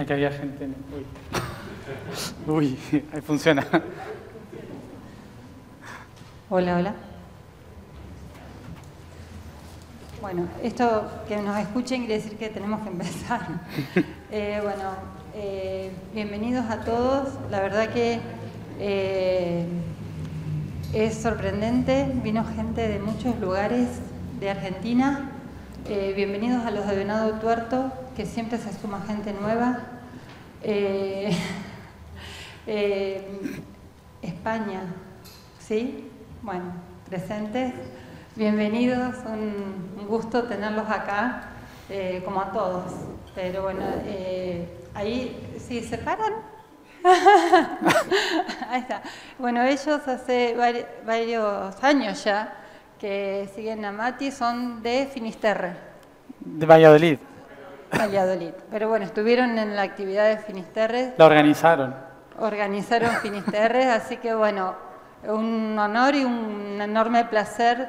Aquí había gente. Uy, Uy ahí funciona. Hola, hola. Bueno, esto que nos escuchen quiere decir que tenemos que empezar. Eh, bueno, eh, bienvenidos a todos. La verdad que eh, es sorprendente. Vino gente de muchos lugares de Argentina. bienvenidos a los de Venado Tuerto, que siempre se suma gente nueva. España, ¿sí? Bueno, presentes. Bienvenidos, un, gusto tenerlos acá, eh, como a todos. Pero bueno, eh, ahí, ¿sí se paran? ahí está. Bueno, ellos hace varios años ya que siguen a Mati, son de Finisterre. De Valladolid. Valladolid. Pero bueno, estuvieron en la actividad de Finisterre. La organizaron. Organizaron Finisterre, así que bueno, un honor y un enorme placer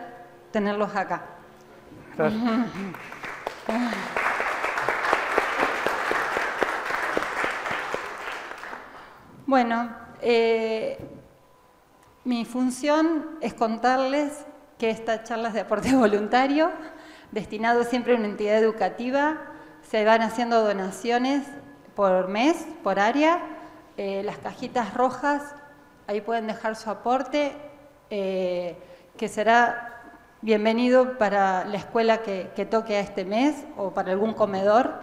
tenerlos acá. Bueno, eh, mi función es contarles que esta charla es de aporte voluntario, destinado siempre a una entidad educativa. Se van haciendo donaciones por mes, por área. Eh, las cajitas rojas, ahí pueden dejar su aporte, eh, que será bienvenido para la escuela que, toque a este mes o para algún comedor.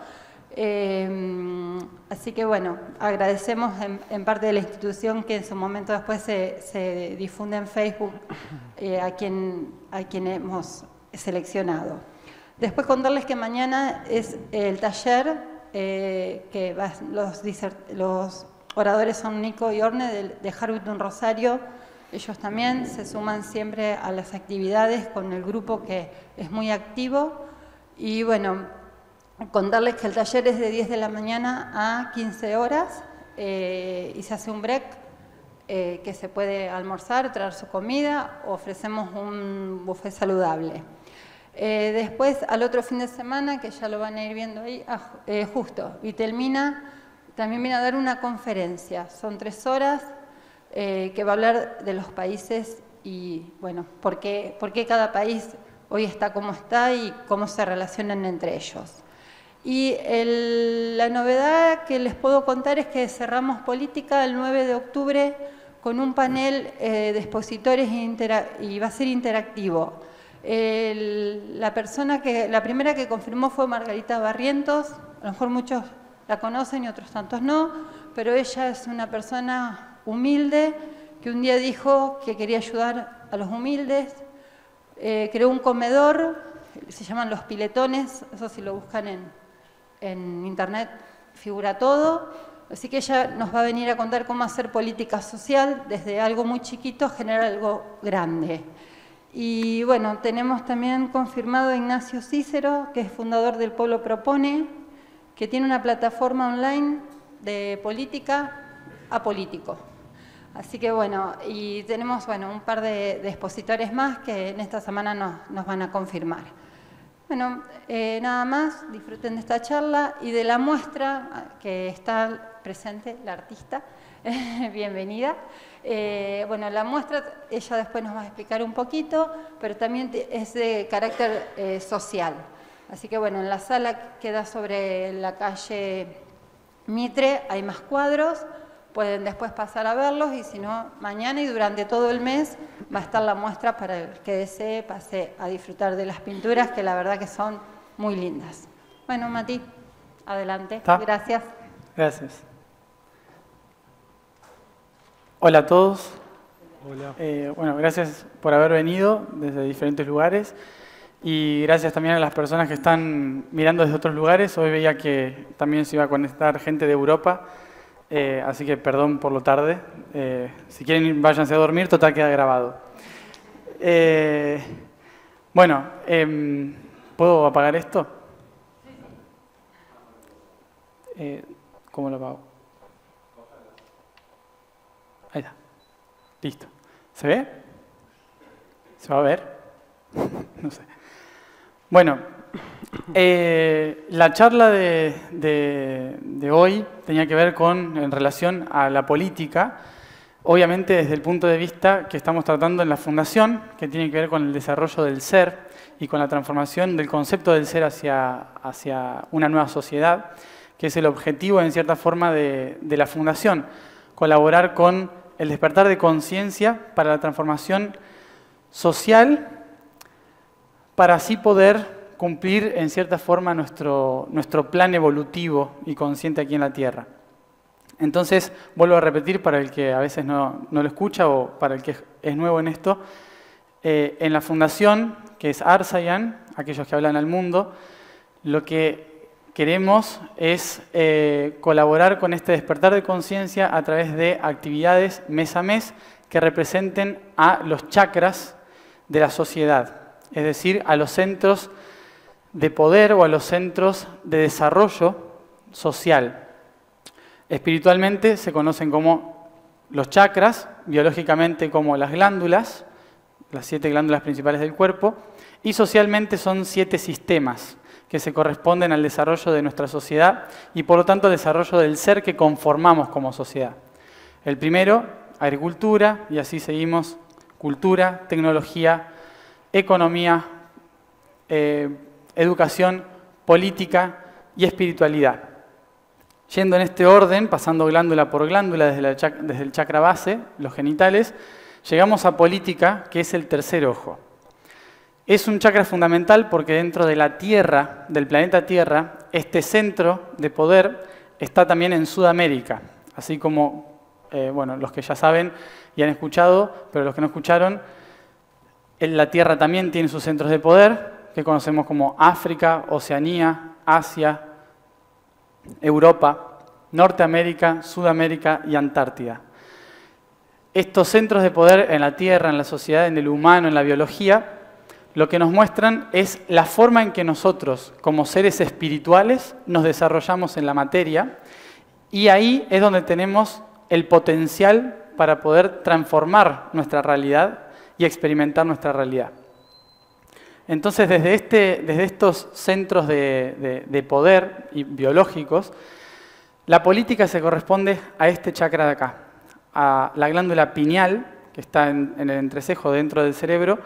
Eh, así que bueno, agradecemos en, parte de la institución que en su momento después se, difunde en Facebook a, quien, a quien hemos seleccionado. Después contarles que mañana es el taller, eh, que los, oradores son Nico y Orne de, de Harvard Rosario, ellos también se suman siempre a las actividades con el grupo que es muy activo. Y bueno, contarles que el taller es de 10 de la mañana a 15 horas eh, y se hace un break eh, que se puede almorzar, traer su comida, ofrecemos un buffet saludable. Eh, después, al otro fin de semana, que ya lo van a ir viendo ahí, ah, justo, Vitelmina también viene a dar una conferencia. Son tres horas, eh, que va a hablar de los países y, bueno, por qué, por qué cada país hoy está como está y cómo se relacionan entre ellos. Y la novedad que les puedo contar es que cerramos política el 9 de octubre con un panel eh, de expositores y va a ser interactivo. La persona que, la primera que confirmó fue Margarita Barrientos, a lo mejor muchos la conocen y otros tantos no, pero ella es una persona humilde, que un día dijo que quería ayudar a los humildes, eh, creó un comedor, se llaman Los Piletones, eso si lo buscan en, internet figura todo, así que ella nos va a venir a contar cómo hacer política social desde algo muy chiquito a generar algo grande. Y bueno, tenemos también confirmado a Ignacio Cícero, que es fundador del Pueblo Propone, que tiene una plataforma online de política a político. Así que bueno, y tenemos bueno, un par de, expositores más que en esta semana nos, van a confirmar. Bueno, eh, nada más, disfruten de esta charla y de la muestra ah, que está presente la artista. Bienvenida. Eh, bueno, la muestra, ella después nos va a explicar un poquito, pero también es de carácter eh, social. Así que bueno, en la sala queda sobre la calle Mitre, hay más cuadros pueden después pasar a verlos y si no, mañana y durante todo el mes va a estar la muestra para el que desee pase a disfrutar de las pinturas que la verdad que son muy lindas. Bueno, Mati, adelante. Gracias. Gracias. Hola a todos. Hola. Eh, bueno, gracias por haber venido desde diferentes lugares y gracias también a las personas que están mirando desde otros lugares. Hoy veía que también se iba a conectar gente de Europa eh, así que perdón por lo tarde. Eh, si quieren, váyanse a dormir, total queda grabado. Bueno, em, ¿puedo apagar esto? ¿Cómo lo apago? Ahí está. Listo. ¿Se ve? ¿Se va a ver? no sé. Bueno, Eh, la charla de, hoy tenía que ver con, en relación a la política, obviamente desde el punto de vista que estamos tratando en la Fundación, que tiene que ver con el desarrollo del ser y con la transformación del concepto del ser hacia, hacia una nueva sociedad, que es el objetivo en cierta forma de, de la Fundación, colaborar con el despertar de conciencia para la transformación social, para así poder cumplir en cierta forma nuestro, nuestro plan evolutivo y consciente aquí en la Tierra. Entonces, vuelvo a repetir para el que a veces no, lo escucha o para el que es nuevo en esto, eh, en la fundación, que es Arsayan, aquellos que hablan al mundo, lo que queremos es eh, colaborar con este despertar de conciencia a través de actividades mes a mes que representen a los chakras de la sociedad, es decir, a los centros de poder o a los centros de desarrollo social. Espiritualmente se conocen como los chakras, biológicamente como las glándulas, las siete glándulas principales del cuerpo, y socialmente son siete sistemas que se corresponden al desarrollo de nuestra sociedad y por lo tanto al desarrollo del ser que conformamos como sociedad. El primero, agricultura, y así seguimos, cultura, tecnología, economía, eh, educación, política y espiritualidad. Yendo en este orden, pasando glándula por glándula desde, el chakra base, los genitales, llegamos a política, que es el tercer ojo. Es un chakra fundamental porque dentro de la Tierra, del planeta Tierra, este centro de poder está también en Sudamérica, así como, eh, bueno, los que ya saben y han escuchado, pero los que no escucharon, la Tierra también tiene sus centros de poder, que conocemos como África, Oceanía, Asia, Europa, Norteamérica, Sudamérica y Antártida. Estos centros de poder en la Tierra, en la sociedad, en el humano, en la biología, lo que nos muestran es la forma en que nosotros, como seres espirituales, nos desarrollamos en la materia y ahí es donde tenemos el potencial para poder transformar nuestra realidad y experimentar nuestra realidad. Entonces, desde, este, desde estos centros de, poder y biológicos, la política se corresponde a este chakra de acá, a la glándula pineal, que está en, el entrecejo dentro del cerebro,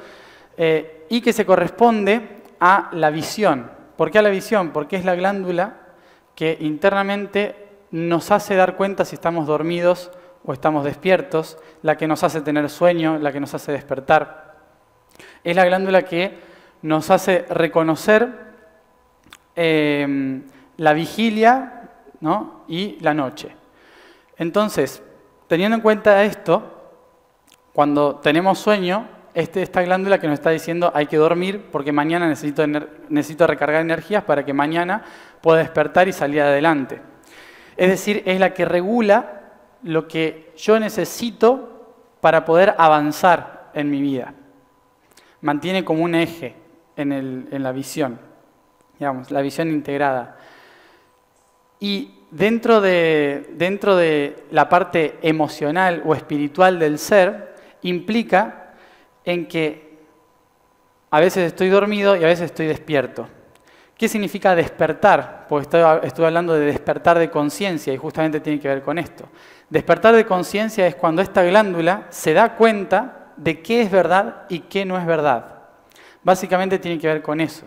eh, y que se corresponde a la visión. ¿Por qué a la visión? Porque es la glándula que internamente nos hace dar cuenta si estamos dormidos o estamos despiertos, la que nos hace tener sueño, la que nos hace despertar. Es la glándula que nos hace reconocer em, la vigilia y la noche. Entonces, teniendo en cuenta esto, cuando tenemos sueño, este, esta glándula que nos está diciendo hay que dormir porque mañana necesito, necesito recargar energías para que mañana pueda despertar y salir adelante. Es decir, es la que regula lo que yo necesito para poder avanzar en mi vida. Mantiene como un eje en, la visión, digamos, la visión integrada. Y dentro de, dentro de la parte emocional o espiritual del ser, implica en que a veces estoy dormido y a veces estoy despierto. ¿Qué significa despertar? Porque estoy, hablando de despertar de conciencia y justamente tiene que ver con esto. Despertar de conciencia es cuando esta glándula se da cuenta de qué es verdad y qué no es verdad. Básicamente tiene que ver con eso.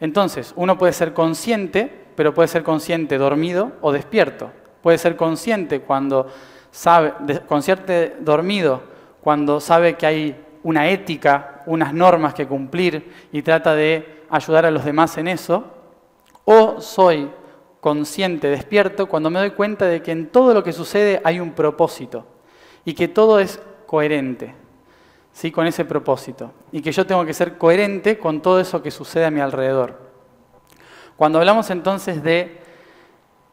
Entonces, uno puede ser consciente, pero puede ser consciente dormido o despierto. Puede ser consciente cuando sabe, consciente dormido, cuando sabe que hay una ética, unas normas que cumplir y trata de ayudar a los demás en eso. O soy consciente, despierto, cuando me doy cuenta de que en todo lo que sucede hay un propósito y que todo es coherente con ese propósito y que yo tengo que ser coherente con todo eso que sucede a mi alrededor. Cuando hablamos entonces de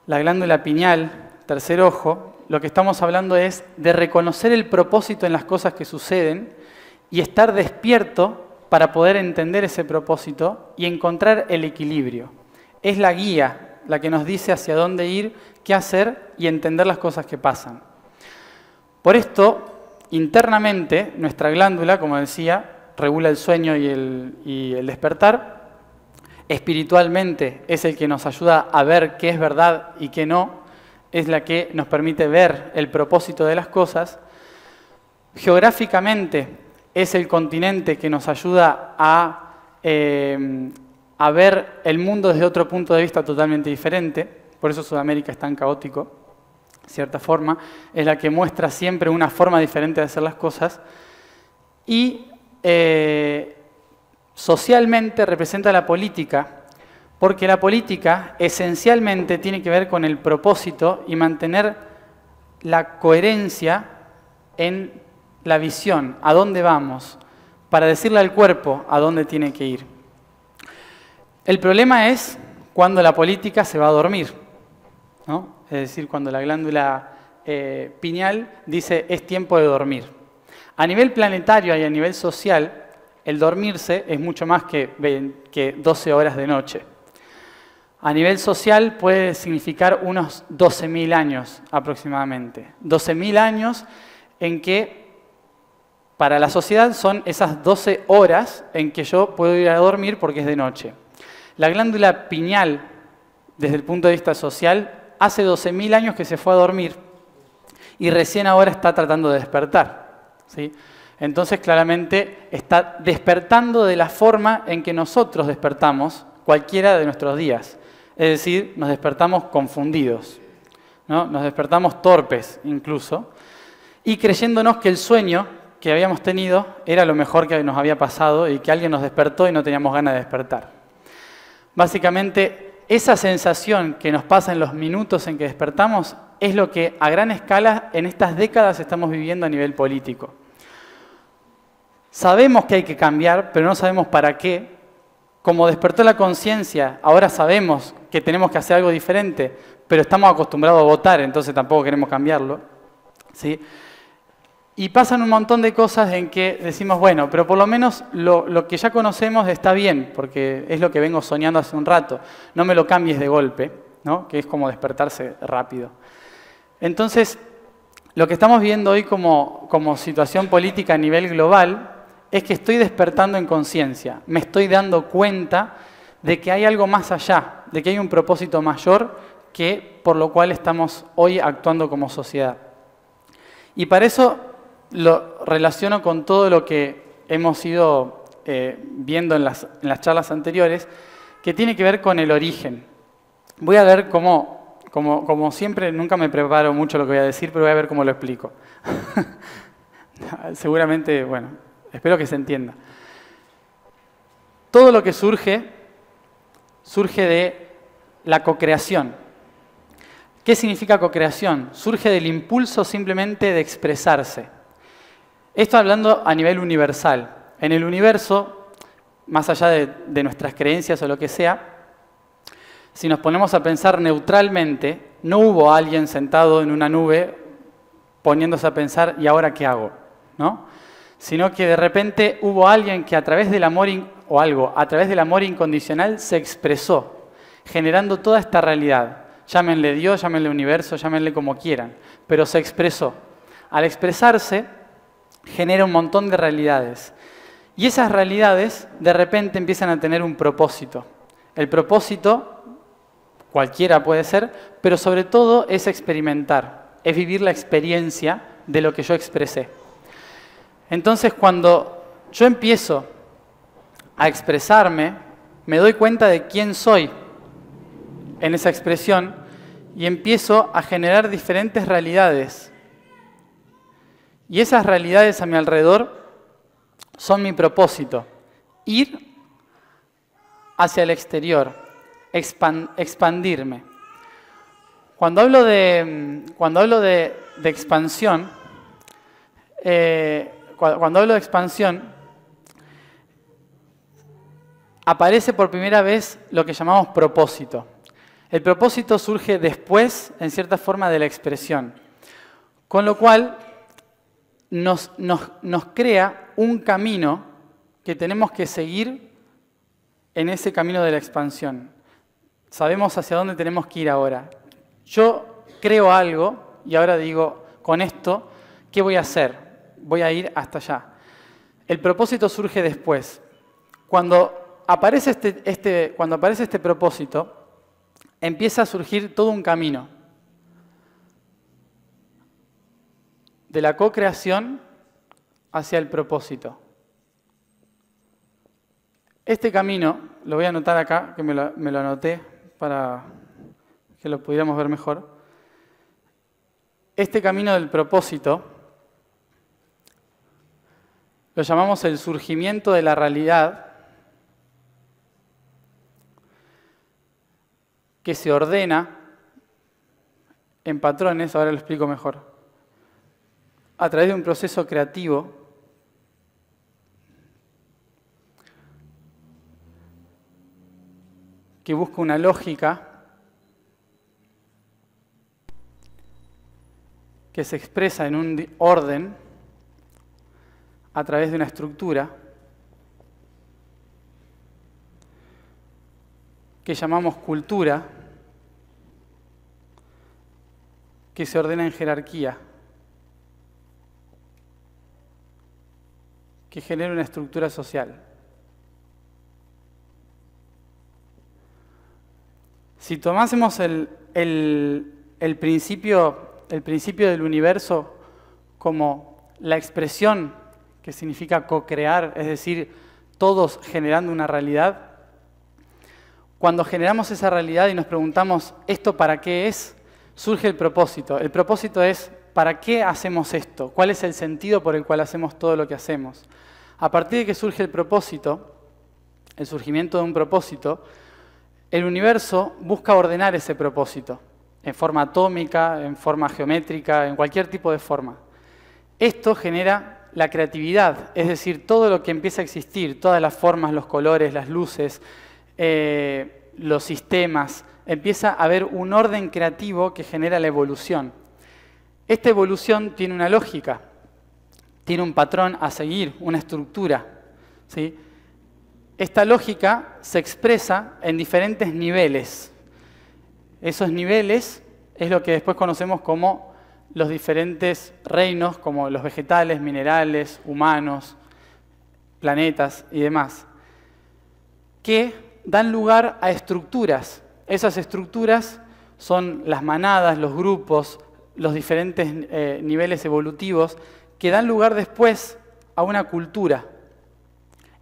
la glándula pineal, tercer ojo, lo que estamos hablando es de reconocer el propósito en las cosas que suceden y estar despierto para poder entender ese propósito y encontrar el equilibrio. Es la guía la que nos dice hacia dónde ir, qué hacer y entender las cosas que pasan. Por esto, internamente nuestra glándula, como decía, regula el sueño y el, despertar, espiritualmente es el que nos ayuda a ver qué es verdad y qué no, es la que nos permite ver el propósito de las cosas. Geográficamente es el continente que nos ayuda a, eh, a ver el mundo desde otro punto de vista totalmente diferente, por eso Sudamérica es tan caótico, de cierta forma, es la que muestra siempre una forma diferente de hacer las cosas, y eh, socialmente representa la política, porque la política esencialmente tiene que ver con el propósito y mantener la coherencia en la visión, a dónde vamos, para decirle al cuerpo a dónde tiene que ir. El problema es cuando la política se va a dormir, ¿no? es decir, cuando la glándula eh, pineal dice es tiempo de dormir. A nivel planetario y a nivel social, el dormirse es mucho más que, que 12 horas de noche. A nivel social puede significar unos 12.000 años aproximadamente. 12.000 años en que para la sociedad son esas 12 horas en que yo puedo ir a dormir porque es de noche. La glándula pineal, desde el punto de vista social, hace 12.000 años que se fue a dormir y recién ahora está tratando de despertar. ¿sí? entonces claramente está despertando de la forma en que nosotros despertamos cualquiera de nuestros días. Es decir, nos despertamos confundidos, ¿no? nos despertamos torpes incluso, y creyéndonos que el sueño que habíamos tenido era lo mejor que nos había pasado y que alguien nos despertó y no teníamos ganas de despertar. Básicamente, esa sensación que nos pasa en los minutos en que despertamos es lo que a gran escala en estas décadas estamos viviendo a nivel político. Sabemos que hay que cambiar, pero no sabemos para qué. Como despertó la conciencia, ahora sabemos que tenemos que hacer algo diferente, pero estamos acostumbrados a votar, entonces tampoco queremos cambiarlo. ¿sí? Y pasan un montón de cosas en que decimos, bueno, pero por lo menos lo, que ya conocemos está bien, porque es lo que vengo soñando hace un rato. No me lo cambies de golpe, ¿no? que es como despertarse rápido. Entonces, lo que estamos viendo hoy como, como situación política a nivel global es que estoy despertando en conciencia, me estoy dando cuenta de que hay algo más allá, de que hay un propósito mayor que por lo cual estamos hoy actuando como sociedad. Y para eso lo relaciono con todo lo que hemos ido eh, viendo en las, en las, charlas anteriores, que tiene que ver con el origen. Voy a ver cómo, como, como siempre, nunca me preparo mucho lo que voy a decir, pero voy a ver cómo lo explico. Seguramente, bueno, Espero que se entienda. Todo lo que surge, surge de la cocreación. ¿Qué significa cocreación? Surge del impulso simplemente de expresarse. Esto hablando a nivel universal. En el universo, más allá de, nuestras creencias o lo que sea, si nos ponemos a pensar neutralmente, no hubo alguien sentado en una nube poniéndose a pensar, ¿y ahora qué hago? ¿No? sino que de repente hubo alguien que a través del amor, o algo, a través del amor incondicional se expresó, generando toda esta realidad. Llámenle Dios, llámenle universo, llámenle como quieran, pero se expresó. Al expresarse, genera un montón de realidades. Y esas realidades de repente empiezan a tener un propósito. El propósito, cualquiera puede ser, pero sobre todo es experimentar, es vivir la experiencia de lo que yo expresé. Entonces cuando yo empiezo a expresarme, me doy cuenta de quién soy en esa expresión y empiezo a generar diferentes realidades. Y esas realidades a mi alrededor son mi propósito, ir hacia el exterior, expandirme. Cuando hablo de, cuando hablo de, expansión, eh, cuando hablo de expansión, aparece por primera vez lo que llamamos propósito. El propósito surge después, en cierta forma, de la expresión. Con lo cual, nos, crea un camino que tenemos que seguir en ese camino de la expansión. Sabemos hacia dónde tenemos que ir ahora. Yo creo algo y ahora digo, con esto, ¿qué voy a hacer? voy a ir hasta allá. El propósito surge después. Cuando aparece este, este, cuando aparece este propósito, empieza a surgir todo un camino. De la co-creación hacia el propósito. Este camino, lo voy a anotar acá, que me lo, me lo anoté para que lo pudiéramos ver mejor. Este camino del propósito lo llamamos el surgimiento de la realidad que se ordena en patrones, ahora lo explico mejor, a través de un proceso creativo que busca una lógica que se expresa en un orden a través de una estructura que llamamos cultura, que se ordena en jerarquía, que genera una estructura social. Si tomásemos el, el, principio el principio del universo como la expresión que significa co-crear, es decir, todos generando una realidad, cuando generamos esa realidad y nos preguntamos, ¿esto para qué es? Surge el propósito. El propósito es, ¿para qué hacemos esto? ¿Cuál es el sentido por el cual hacemos todo lo que hacemos? A partir de que surge el propósito, el surgimiento de un propósito, el universo busca ordenar ese propósito en forma atómica, en forma geométrica, en cualquier tipo de forma. Esto genera la creatividad, es decir, todo lo que empieza a existir, todas las formas, los colores, las luces, eh, los sistemas, empieza a haber un orden creativo que genera la evolución. Esta evolución tiene una lógica, tiene un patrón a seguir, una estructura. ¿sí? Esta lógica se expresa en diferentes niveles. Esos niveles es lo que después conocemos como los diferentes reinos, como los vegetales, minerales, humanos, planetas y demás, que dan lugar a estructuras. Esas estructuras son las manadas, los grupos, los diferentes eh, niveles evolutivos que dan lugar después a una cultura.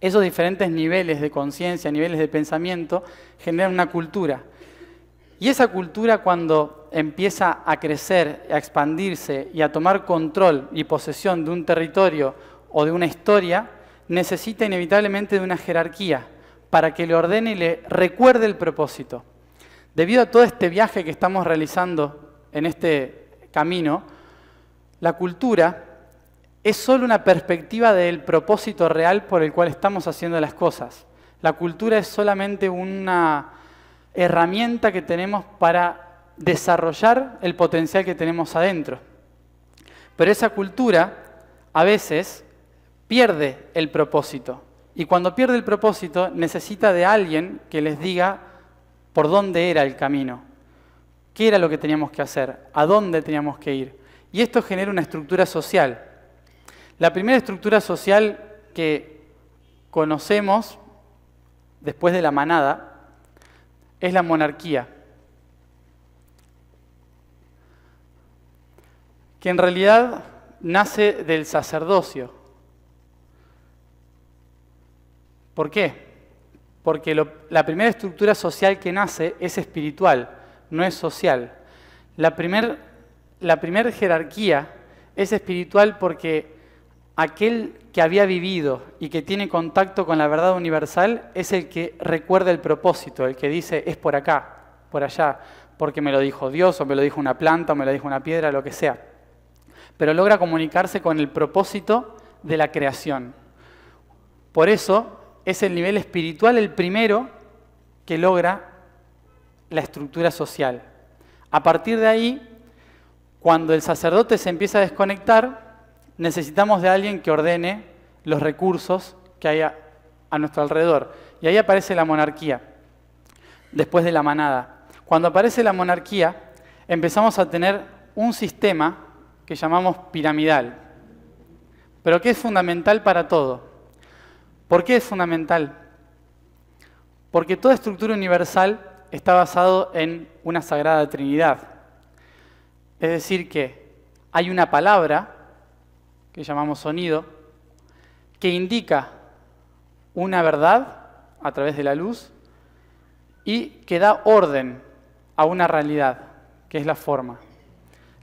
Esos diferentes niveles de conciencia, niveles de pensamiento, generan una cultura. Y esa cultura cuando empieza a crecer, a expandirse y a tomar control y posesión de un territorio o de una historia, necesita inevitablemente de una jerarquía para que le ordene y le recuerde el propósito. Debido a todo este viaje que estamos realizando en este camino, la cultura es solo una perspectiva del propósito real por el cual estamos haciendo las cosas. La cultura es solamente una herramienta que tenemos para desarrollar el potencial que tenemos adentro. Pero esa cultura a veces pierde el propósito. Y cuando pierde el propósito necesita de alguien que les diga por dónde era el camino, qué era lo que teníamos que hacer, a dónde teníamos que ir. Y esto genera una estructura social. La primera estructura social que conocemos después de la manada es la monarquía, que en realidad nace del sacerdocio. ¿Por qué? Porque la primera estructura social que nace es espiritual, no es social. La primera la jerarquía es espiritual porque aquel que había vivido y que tiene contacto con la verdad universal es el que recuerda el propósito, el que dice es por acá, por allá, porque me lo dijo Dios o me lo dijo una planta o me lo dijo una piedra, lo que sea. Pero logra comunicarse con el propósito de la creación. Por eso es el nivel espiritual el primero que logra la estructura social. A partir de ahí, cuando el sacerdote se empieza a desconectar, necesitamos de alguien que ordene los recursos que hay a, nuestro alrededor. Y ahí aparece la monarquía, después de la manada. Cuando aparece la monarquía, empezamos a tener un sistema que llamamos piramidal, pero que es fundamental para todo. ¿Por qué es fundamental? Porque toda estructura universal está basado en una sagrada trinidad. Es decir, que hay una palabra, que llamamos sonido, que indica una verdad a través de la luz y que da orden a una realidad, que es la forma.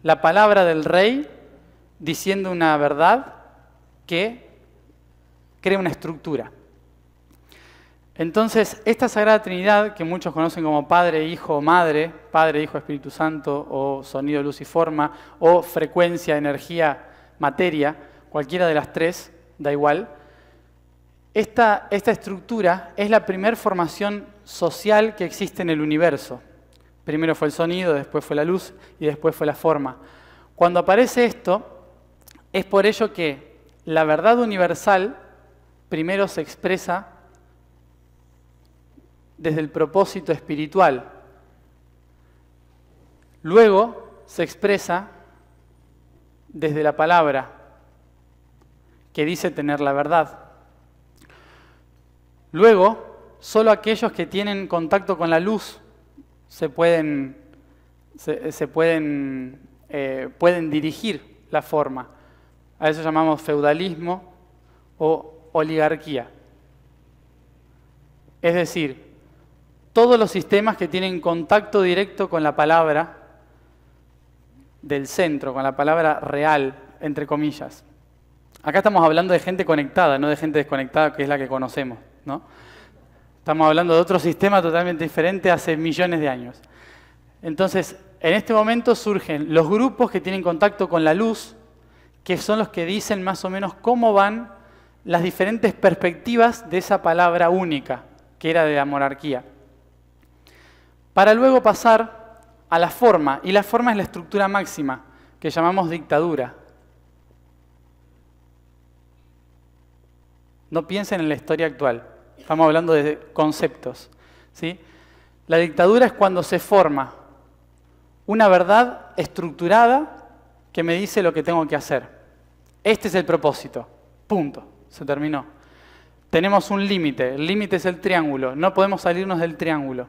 La palabra del rey diciendo una verdad que crea una estructura. Entonces, esta Sagrada Trinidad, que muchos conocen como Padre, Hijo, Madre, Padre, Hijo, Espíritu Santo, o sonido, luz y forma, o frecuencia, energía, materia, cualquiera de las tres, da igual, esta, esta estructura es la primera formación social que existe en el universo. Primero fue el sonido, después fue la luz y después fue la forma. Cuando aparece esto, es por ello que la verdad universal primero se expresa desde el propósito espiritual. Luego se expresa desde la palabra que dice tener la verdad. Luego, solo aquellos que tienen contacto con la luz se pueden, se, pueden, eh, pueden dirigir la forma. A eso llamamos feudalismo o oligarquía. Es decir, todos los sistemas que tienen contacto directo con la palabra del centro, con la palabra real, entre comillas. Acá estamos hablando de gente conectada, no de gente desconectada, que es la que conocemos. ¿no? Estamos hablando de otro sistema totalmente diferente hace millones de años. Entonces, en este momento surgen los grupos que tienen contacto con la luz, que son los que dicen más o menos cómo van las diferentes perspectivas de esa palabra única, que era de la monarquía para luego pasar a la forma, y la forma es la estructura máxima, que llamamos dictadura. No piensen en la historia actual, estamos hablando de conceptos. ¿sí? La dictadura es cuando se forma una verdad estructurada que me dice lo que tengo que hacer. Este es el propósito, punto, se terminó. Tenemos un límite, el límite es el triángulo, no podemos salirnos del triángulo.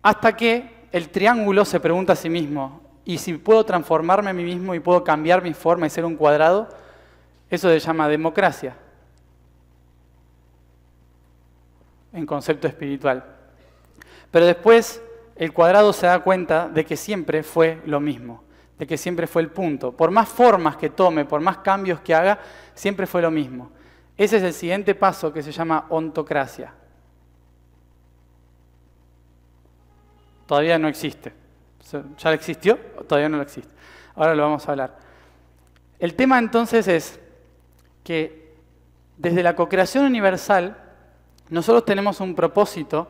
Hasta que el triángulo se pregunta a sí mismo, ¿y si puedo transformarme a mí mismo y puedo cambiar mi forma y ser un cuadrado? Eso se llama democracia, en concepto espiritual. Pero después el cuadrado se da cuenta de que siempre fue lo mismo, de que siempre fue el punto. Por más formas que tome, por más cambios que haga, siempre fue lo mismo. Ese es el siguiente paso que se llama ontocracia. Todavía no existe. ¿Ya existió? Todavía no lo existe. Ahora lo vamos a hablar. El tema entonces es que desde la cocreación universal nosotros tenemos un propósito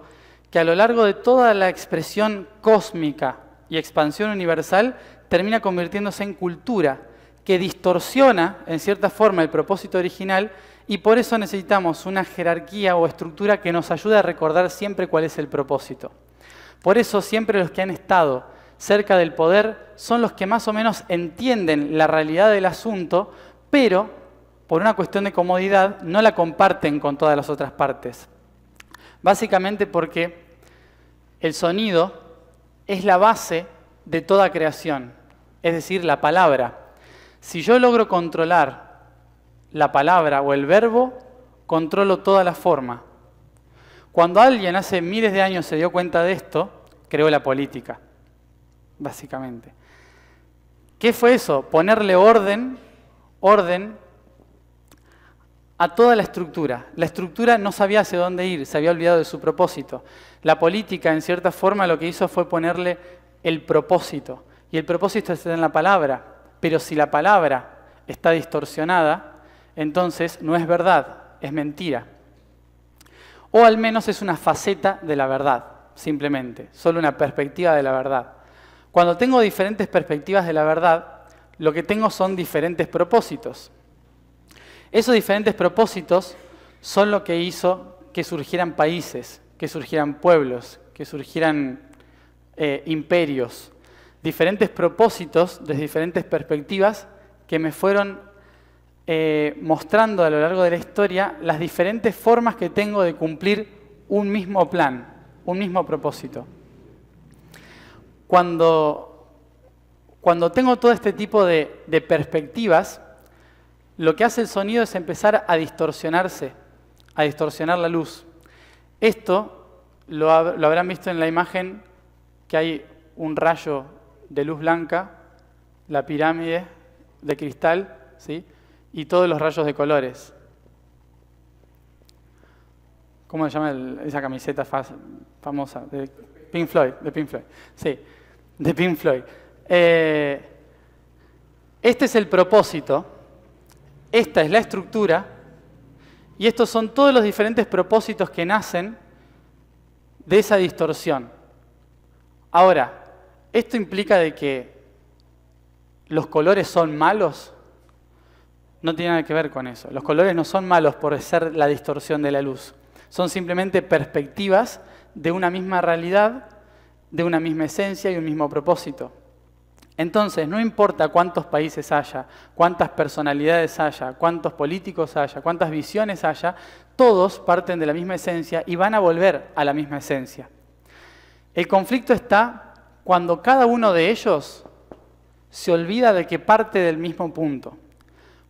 que a lo largo de toda la expresión cósmica y expansión universal termina convirtiéndose en cultura, que distorsiona en cierta forma el propósito original y por eso necesitamos una jerarquía o estructura que nos ayude a recordar siempre cuál es el propósito. Por eso siempre los que han estado cerca del poder son los que más o menos entienden la realidad del asunto, pero por una cuestión de comodidad no la comparten con todas las otras partes. Básicamente porque el sonido es la base de toda creación, es decir, la palabra. Si yo logro controlar la palabra o el verbo, controlo toda la forma. Cuando alguien hace miles de años se dio cuenta de esto, creó la política, básicamente. ¿Qué fue eso? Ponerle orden, orden a toda la estructura. La estructura no sabía hacia dónde ir, se había olvidado de su propósito. La política, en cierta forma, lo que hizo fue ponerle el propósito. Y el propósito está en la palabra. Pero si la palabra está distorsionada, entonces no es verdad, es mentira o al menos es una faceta de la verdad, simplemente, solo una perspectiva de la verdad. Cuando tengo diferentes perspectivas de la verdad, lo que tengo son diferentes propósitos. Esos diferentes propósitos son lo que hizo que surgieran países, que surgieran pueblos, que surgieran eh, imperios, diferentes propósitos desde diferentes perspectivas que me fueron eh, mostrando a lo largo de la historia las diferentes formas que tengo de cumplir un mismo plan, un mismo propósito. Cuando, cuando tengo todo este tipo de, de perspectivas, lo que hace el sonido es empezar a distorsionarse, a distorsionar la luz. Esto lo, habrán visto en la imagen que hay un rayo de luz blanca, la pirámide de cristal, ¿sí? Y todos los rayos de colores. ¿Cómo se llama esa camiseta famosa? De Pink Floyd, de Pink Floyd. Sí, de Pink Floyd. Eh, este es el propósito, esta es la estructura, y estos son todos los diferentes propósitos que nacen de esa distorsión. Ahora, ¿esto implica de que los colores son malos? No tiene nada que ver con eso. Los colores no son malos por ser la distorsión de la luz. Son simplemente perspectivas de una misma realidad, de una misma esencia y un mismo propósito. Entonces, no importa cuántos países haya, cuántas personalidades haya, cuántos políticos haya, cuántas visiones haya, todos parten de la misma esencia y van a volver a la misma esencia. El conflicto está cuando cada uno de ellos se olvida de que parte del mismo punto.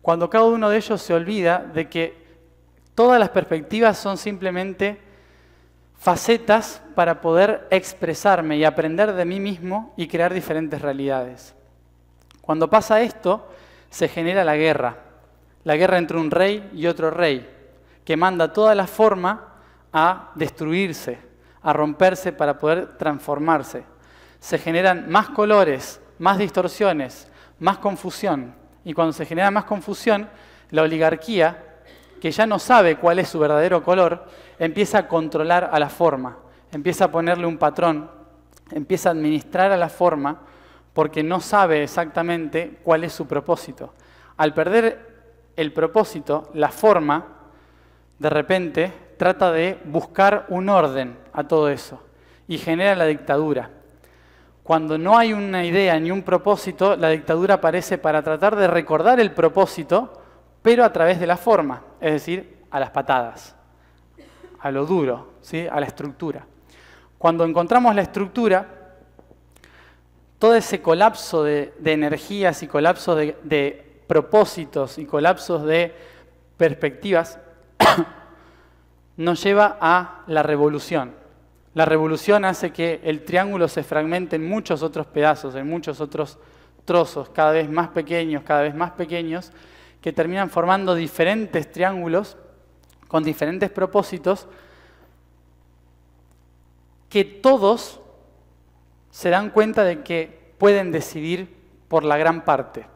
Cuando cada uno de ellos se olvida de que todas las perspectivas son simplemente facetas para poder expresarme y aprender de mí mismo y crear diferentes realidades. Cuando pasa esto, se genera la guerra, la guerra entre un rey y otro rey, que manda toda la forma a destruirse, a romperse para poder transformarse. Se generan más colores, más distorsiones, más confusión. Y cuando se genera más confusión, la oligarquía que ya no sabe cuál es su verdadero color, empieza a controlar a la forma, empieza a ponerle un patrón, empieza a administrar a la forma porque no sabe exactamente cuál es su propósito. Al perder el propósito, la forma, de repente, trata de buscar un orden a todo eso y genera la dictadura. Cuando no hay una idea ni un propósito, la dictadura aparece para tratar de recordar el propósito, pero a través de la forma, es decir, a las patadas, a lo duro, ¿sí? a la estructura. Cuando encontramos la estructura, todo ese colapso de, energías y colapso de, propósitos y colapsos de perspectivas nos lleva a la revolución. La revolución hace que el triángulo se fragmente en muchos otros pedazos, en muchos otros trozos, cada vez más pequeños, cada vez más pequeños, que terminan formando diferentes triángulos con diferentes propósitos que todos se dan cuenta de que pueden decidir por la gran parte.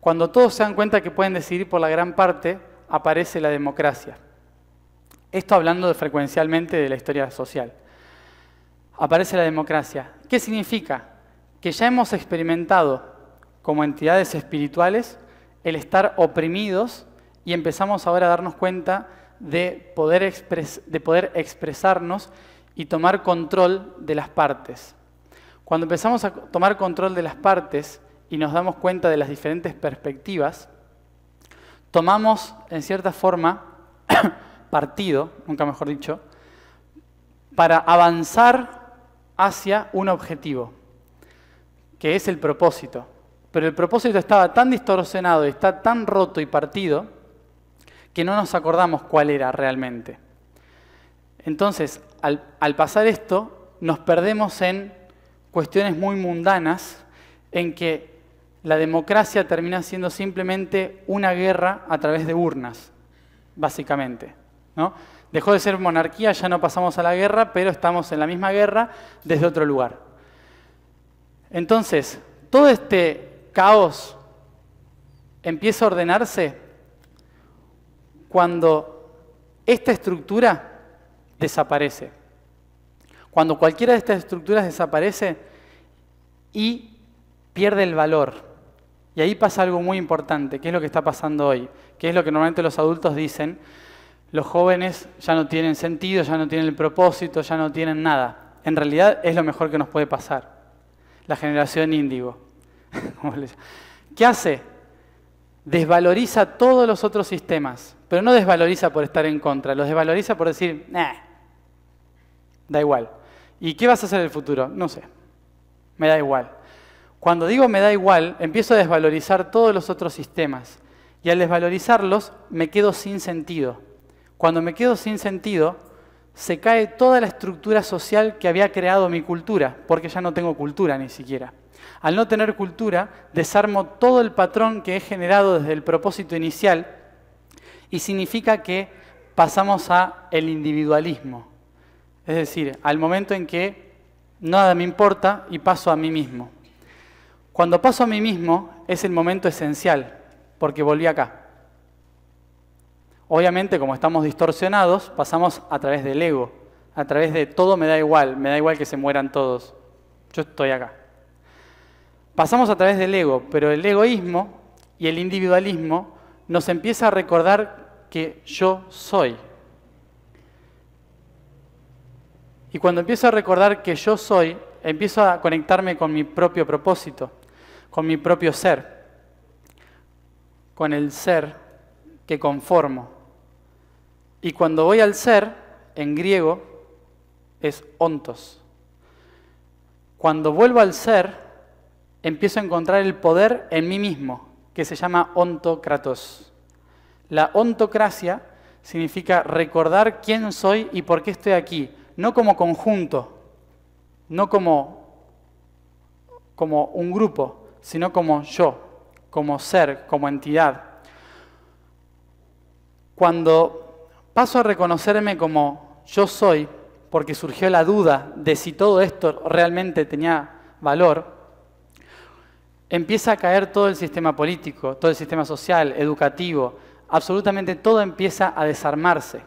Cuando todos se dan cuenta que pueden decidir por la gran parte, aparece la democracia. Esto hablando de frecuencialmente de la historia social. Aparece la democracia. ¿Qué significa? Que ya hemos experimentado como entidades espirituales el estar oprimidos y empezamos ahora a darnos cuenta de poder, de poder expresarnos y tomar control de las partes. Cuando empezamos a tomar control de las partes y nos damos cuenta de las diferentes perspectivas, tomamos en cierta forma partido, nunca mejor dicho, para avanzar hacia un objetivo, que es el propósito. Pero el propósito estaba tan distorsionado y está tan roto y partido que no nos acordamos cuál era realmente. Entonces, al, pasar esto, nos perdemos en cuestiones muy mundanas, en que la democracia termina siendo simplemente una guerra a través de urnas, básicamente. ¿no? Dejó de ser monarquía, ya no pasamos a la guerra, pero estamos en la misma guerra desde otro lugar. Entonces, todo este caos empieza a ordenarse cuando esta estructura desaparece. Cuando cualquiera de estas estructuras desaparece y pierde el valor. Y ahí pasa algo muy importante, que es lo que está pasando hoy, que es lo que normalmente los adultos dicen, los jóvenes ya no tienen sentido, ya no tienen el propósito, ya no tienen nada. En realidad es lo mejor que nos puede pasar. La generación índigo. ¿Qué hace? Desvaloriza todos los otros sistemas, pero no desvaloriza por estar en contra, los desvaloriza por decir, Da igual. ¿Y qué vas a hacer en el futuro? No sé. Me da igual. Cuando digo me da igual, empiezo a desvalorizar todos los otros sistemas. Y al desvalorizarlos, me quedo sin sentido. Cuando me quedo sin sentido, se cae toda la estructura social que había creado mi cultura, porque ya no tengo cultura ni siquiera. Al no tener cultura, desarmo todo el patrón que he generado desde el propósito inicial y significa que pasamos a el individualismo. Es decir, al momento en que nada me importa y paso a mí mismo. Cuando paso a mí mismo es el momento esencial, porque volví acá. Obviamente, como estamos distorsionados, pasamos a través del ego, a través de todo me da igual, me da igual que se mueran todos. Yo estoy acá. Pasamos a través del ego, pero el egoísmo y el individualismo nos empieza a recordar que yo soy. Y cuando empiezo a recordar que yo soy, empiezo a conectarme con mi propio propósito, con mi propio ser, con el ser que conformo. Y cuando voy al ser, en griego, es ontos. Cuando vuelvo al ser, empiezo a encontrar el poder en mí mismo, que se llama ontocratos. La ontocracia significa recordar quién soy y por qué estoy aquí, no como conjunto, no como, como un grupo, sino como yo, como ser, como entidad. Cuando paso a reconocerme como yo soy, porque surgió la duda de si todo esto realmente tenía valor, empieza a caer todo el sistema político, todo el sistema social, educativo, absolutamente todo empieza a desarmarse.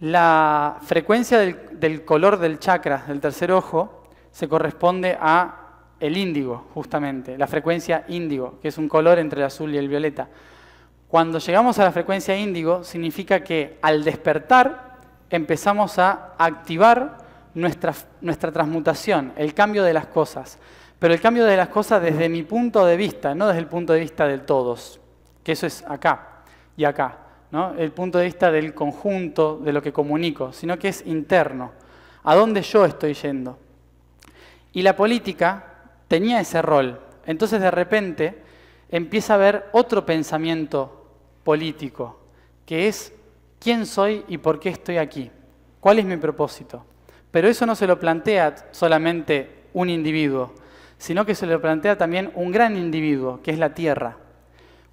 La frecuencia del, color del chakra, del tercer ojo, se corresponde a el índigo, justamente, la frecuencia índigo, que es un color entre el azul y el violeta. Cuando llegamos a la frecuencia índigo, significa que al despertar empezamos a activar nuestra, nuestra transmutación, el cambio de las cosas. Pero el cambio de las cosas desde mi punto de vista, no desde el punto de vista del todos, que eso es acá y acá, ¿no? el punto de vista del conjunto, de lo que comunico, sino que es interno, a dónde yo estoy yendo. Y la política tenía ese rol. Entonces de repente empieza a haber otro pensamiento político, que es quién soy y por qué estoy aquí, cuál es mi propósito. Pero eso no se lo plantea solamente un individuo, sino que se lo plantea también un gran individuo, que es la Tierra.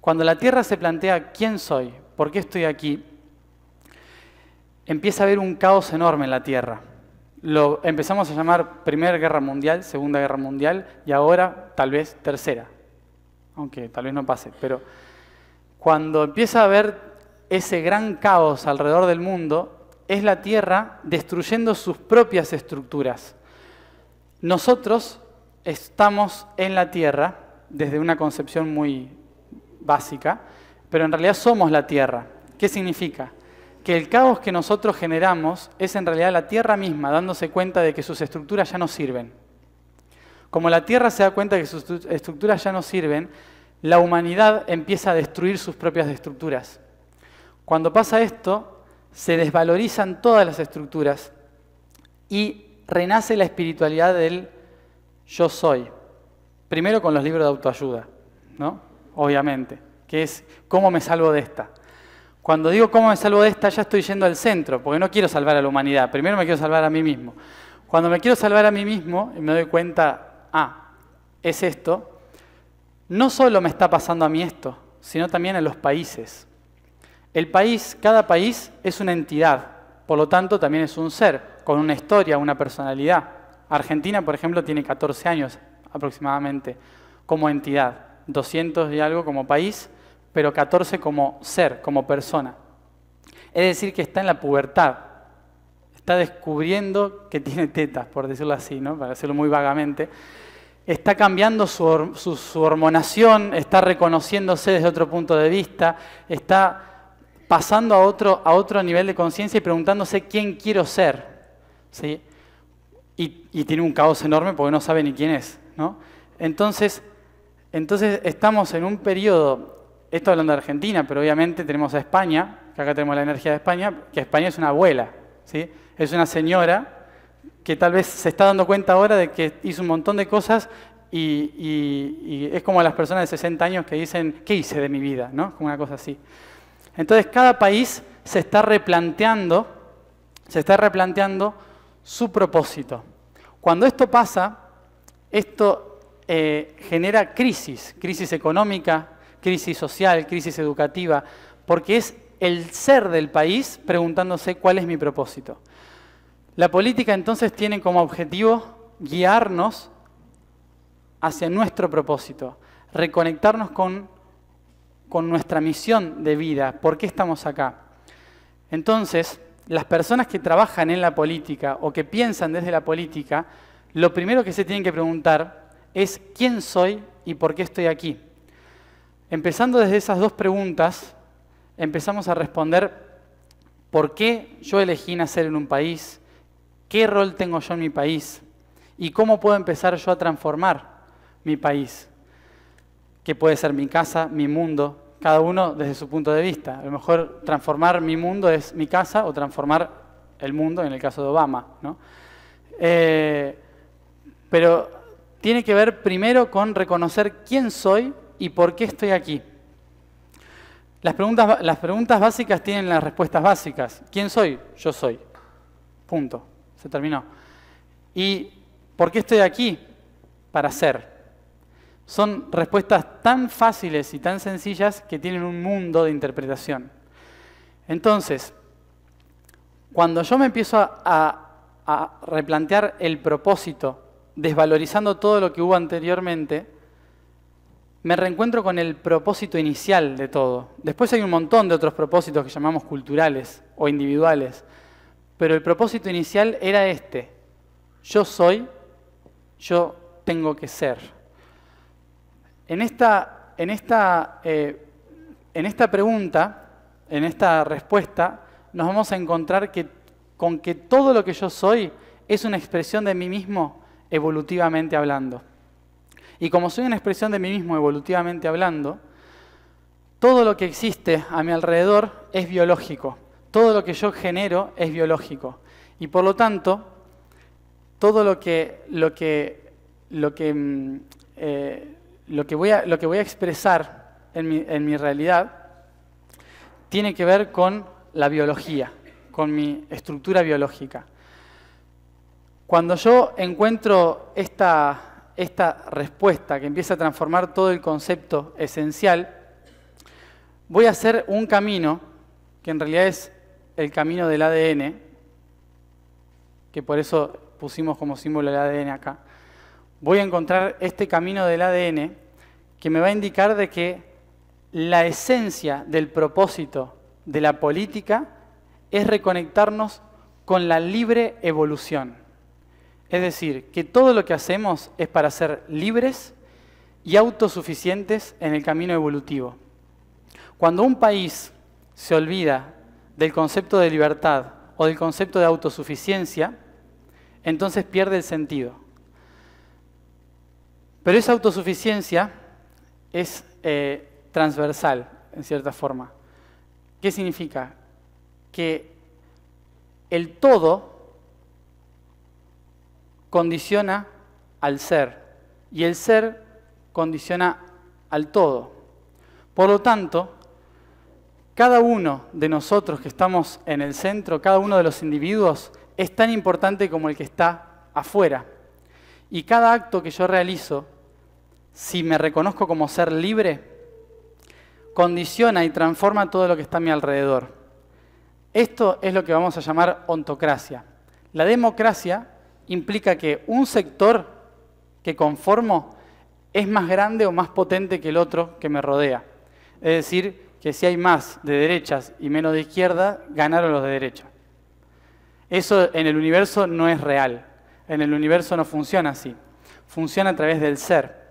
Cuando la Tierra se plantea quién soy, por qué estoy aquí, empieza a haber un caos enorme en la Tierra lo empezamos a llamar Primera Guerra Mundial, Segunda Guerra Mundial y ahora tal vez Tercera, aunque tal vez no pase, pero cuando empieza a haber ese gran caos alrededor del mundo, es la Tierra destruyendo sus propias estructuras. Nosotros estamos en la Tierra desde una concepción muy básica, pero en realidad somos la Tierra. ¿Qué significa? que el caos que nosotros generamos es en realidad la Tierra misma dándose cuenta de que sus estructuras ya no sirven. Como la Tierra se da cuenta de que sus estructuras ya no sirven, la humanidad empieza a destruir sus propias estructuras. Cuando pasa esto, se desvalorizan todas las estructuras y renace la espiritualidad del yo soy. Primero con los libros de autoayuda, ¿no? Obviamente, que es cómo me salvo de esta. Cuando digo cómo me salvo de esta, ya estoy yendo al centro, porque no quiero salvar a la humanidad, primero me quiero salvar a mí mismo. Cuando me quiero salvar a mí mismo y me doy cuenta, ah, es esto, no solo me está pasando a mí esto, sino también a los países. El país, cada país es una entidad, por lo tanto también es un ser, con una historia, una personalidad. Argentina, por ejemplo, tiene 14 años aproximadamente como entidad, 200 y algo como país, pero 14 como ser, como persona. Es decir, que está en la pubertad, está descubriendo que tiene tetas, por decirlo así, ¿no? para decirlo muy vagamente. Está cambiando su, hormonación, está reconociéndose desde otro punto de vista, está pasando a otro, a otro nivel de conciencia y preguntándose quién quiero ser. ¿sí? Y, y, tiene un caos enorme porque no sabe ni quién es. ¿no? Entonces, entonces estamos en un periodo esto hablando de Argentina, pero obviamente tenemos a España, que acá tenemos la energía de España, que España es una abuela. ¿sí? es una señora que tal vez se está dando cuenta ahora de que hizo un montón de cosas y, es como las personas de 60 años que dicen, ¿qué hice de mi vida? ¿no? Como una cosa así. Entonces cada país se está replanteando, se está replanteando su propósito. Cuando esto pasa, esto eh, genera crisis, crisis económica, crisis social, crisis educativa, porque es el ser del país preguntándose cuál es mi propósito. La política entonces tiene como objetivo guiarnos hacia nuestro propósito, reconectarnos con, con nuestra misión de vida, por qué estamos acá. Entonces, las personas que trabajan en la política o que piensan desde la política, lo primero que se tienen que preguntar es quién soy y por qué estoy aquí. Empezando desde esas dos preguntas, empezamos a responder por qué yo elegí nacer en un país, qué rol tengo yo en mi país y cómo puedo empezar yo a transformar mi país, que puede ser mi casa, mi mundo, cada uno desde su punto de vista. A lo mejor transformar mi mundo es mi casa o transformar el mundo en el caso de Obama. ¿no? Eh, pero tiene que ver primero con reconocer quién soy y por qué estoy aquí. Las preguntas, las preguntas básicas tienen las respuestas básicas. ¿Quién soy? Yo soy. Punto. Se terminó. ¿Y por qué estoy aquí? Para ser. Son respuestas tan fáciles y tan sencillas que tienen un mundo de interpretación. Entonces, cuando yo me empiezo a, replantear el propósito, desvalorizando todo lo que hubo anteriormente, me reencuentro con el propósito inicial de todo. Después hay un montón de otros propósitos que llamamos culturales o individuales, pero el propósito inicial era este. Yo soy, yo tengo que ser. En esta, en esta, eh, en esta pregunta, en esta respuesta, nos vamos a encontrar que, con que todo lo que yo soy es una expresión de mí mismo evolutivamente hablando. Y como soy una expresión de mí mismo evolutivamente hablando, todo lo que existe a mi alrededor es biológico. Todo lo que yo genero es biológico. Y por lo tanto, todo lo que, lo que, lo que mm, eh, lo que voy a, lo que voy a expresar en mi, en mi realidad tiene que ver con la biología, con mi estructura biológica. Cuando yo encuentro esta, esta respuesta que empieza a transformar todo el concepto esencial, voy a hacer un camino, que en realidad es el camino del ADN, que por eso pusimos como símbolo el ADN acá, voy a encontrar este camino del ADN que me va a indicar de que la esencia del propósito de la política es reconectarnos con la libre evolución. Es decir, que todo lo que hacemos es para ser libres y autosuficientes en el camino evolutivo. Cuando un país se olvida del concepto de libertad o del concepto de autosuficiencia, entonces pierde el sentido. Pero esa autosuficiencia es eh, transversal, en cierta forma. ¿Qué significa? Que el todo condiciona al ser y el ser condiciona al todo. Por lo tanto, cada uno de nosotros que estamos en el centro, cada uno de los individuos, es tan importante como el que está afuera. Y cada acto que yo realizo si me reconozco como ser libre, condiciona y transforma todo lo que está a mi alrededor. Esto es lo que vamos a llamar ontocracia. La democracia implica que un sector que conformo es más grande o más potente que el otro que me rodea. Es decir, que si hay más de derechas y menos de izquierda, ganaron los de derecha. Eso en el universo no es real. En el universo no funciona así. Funciona a través del ser.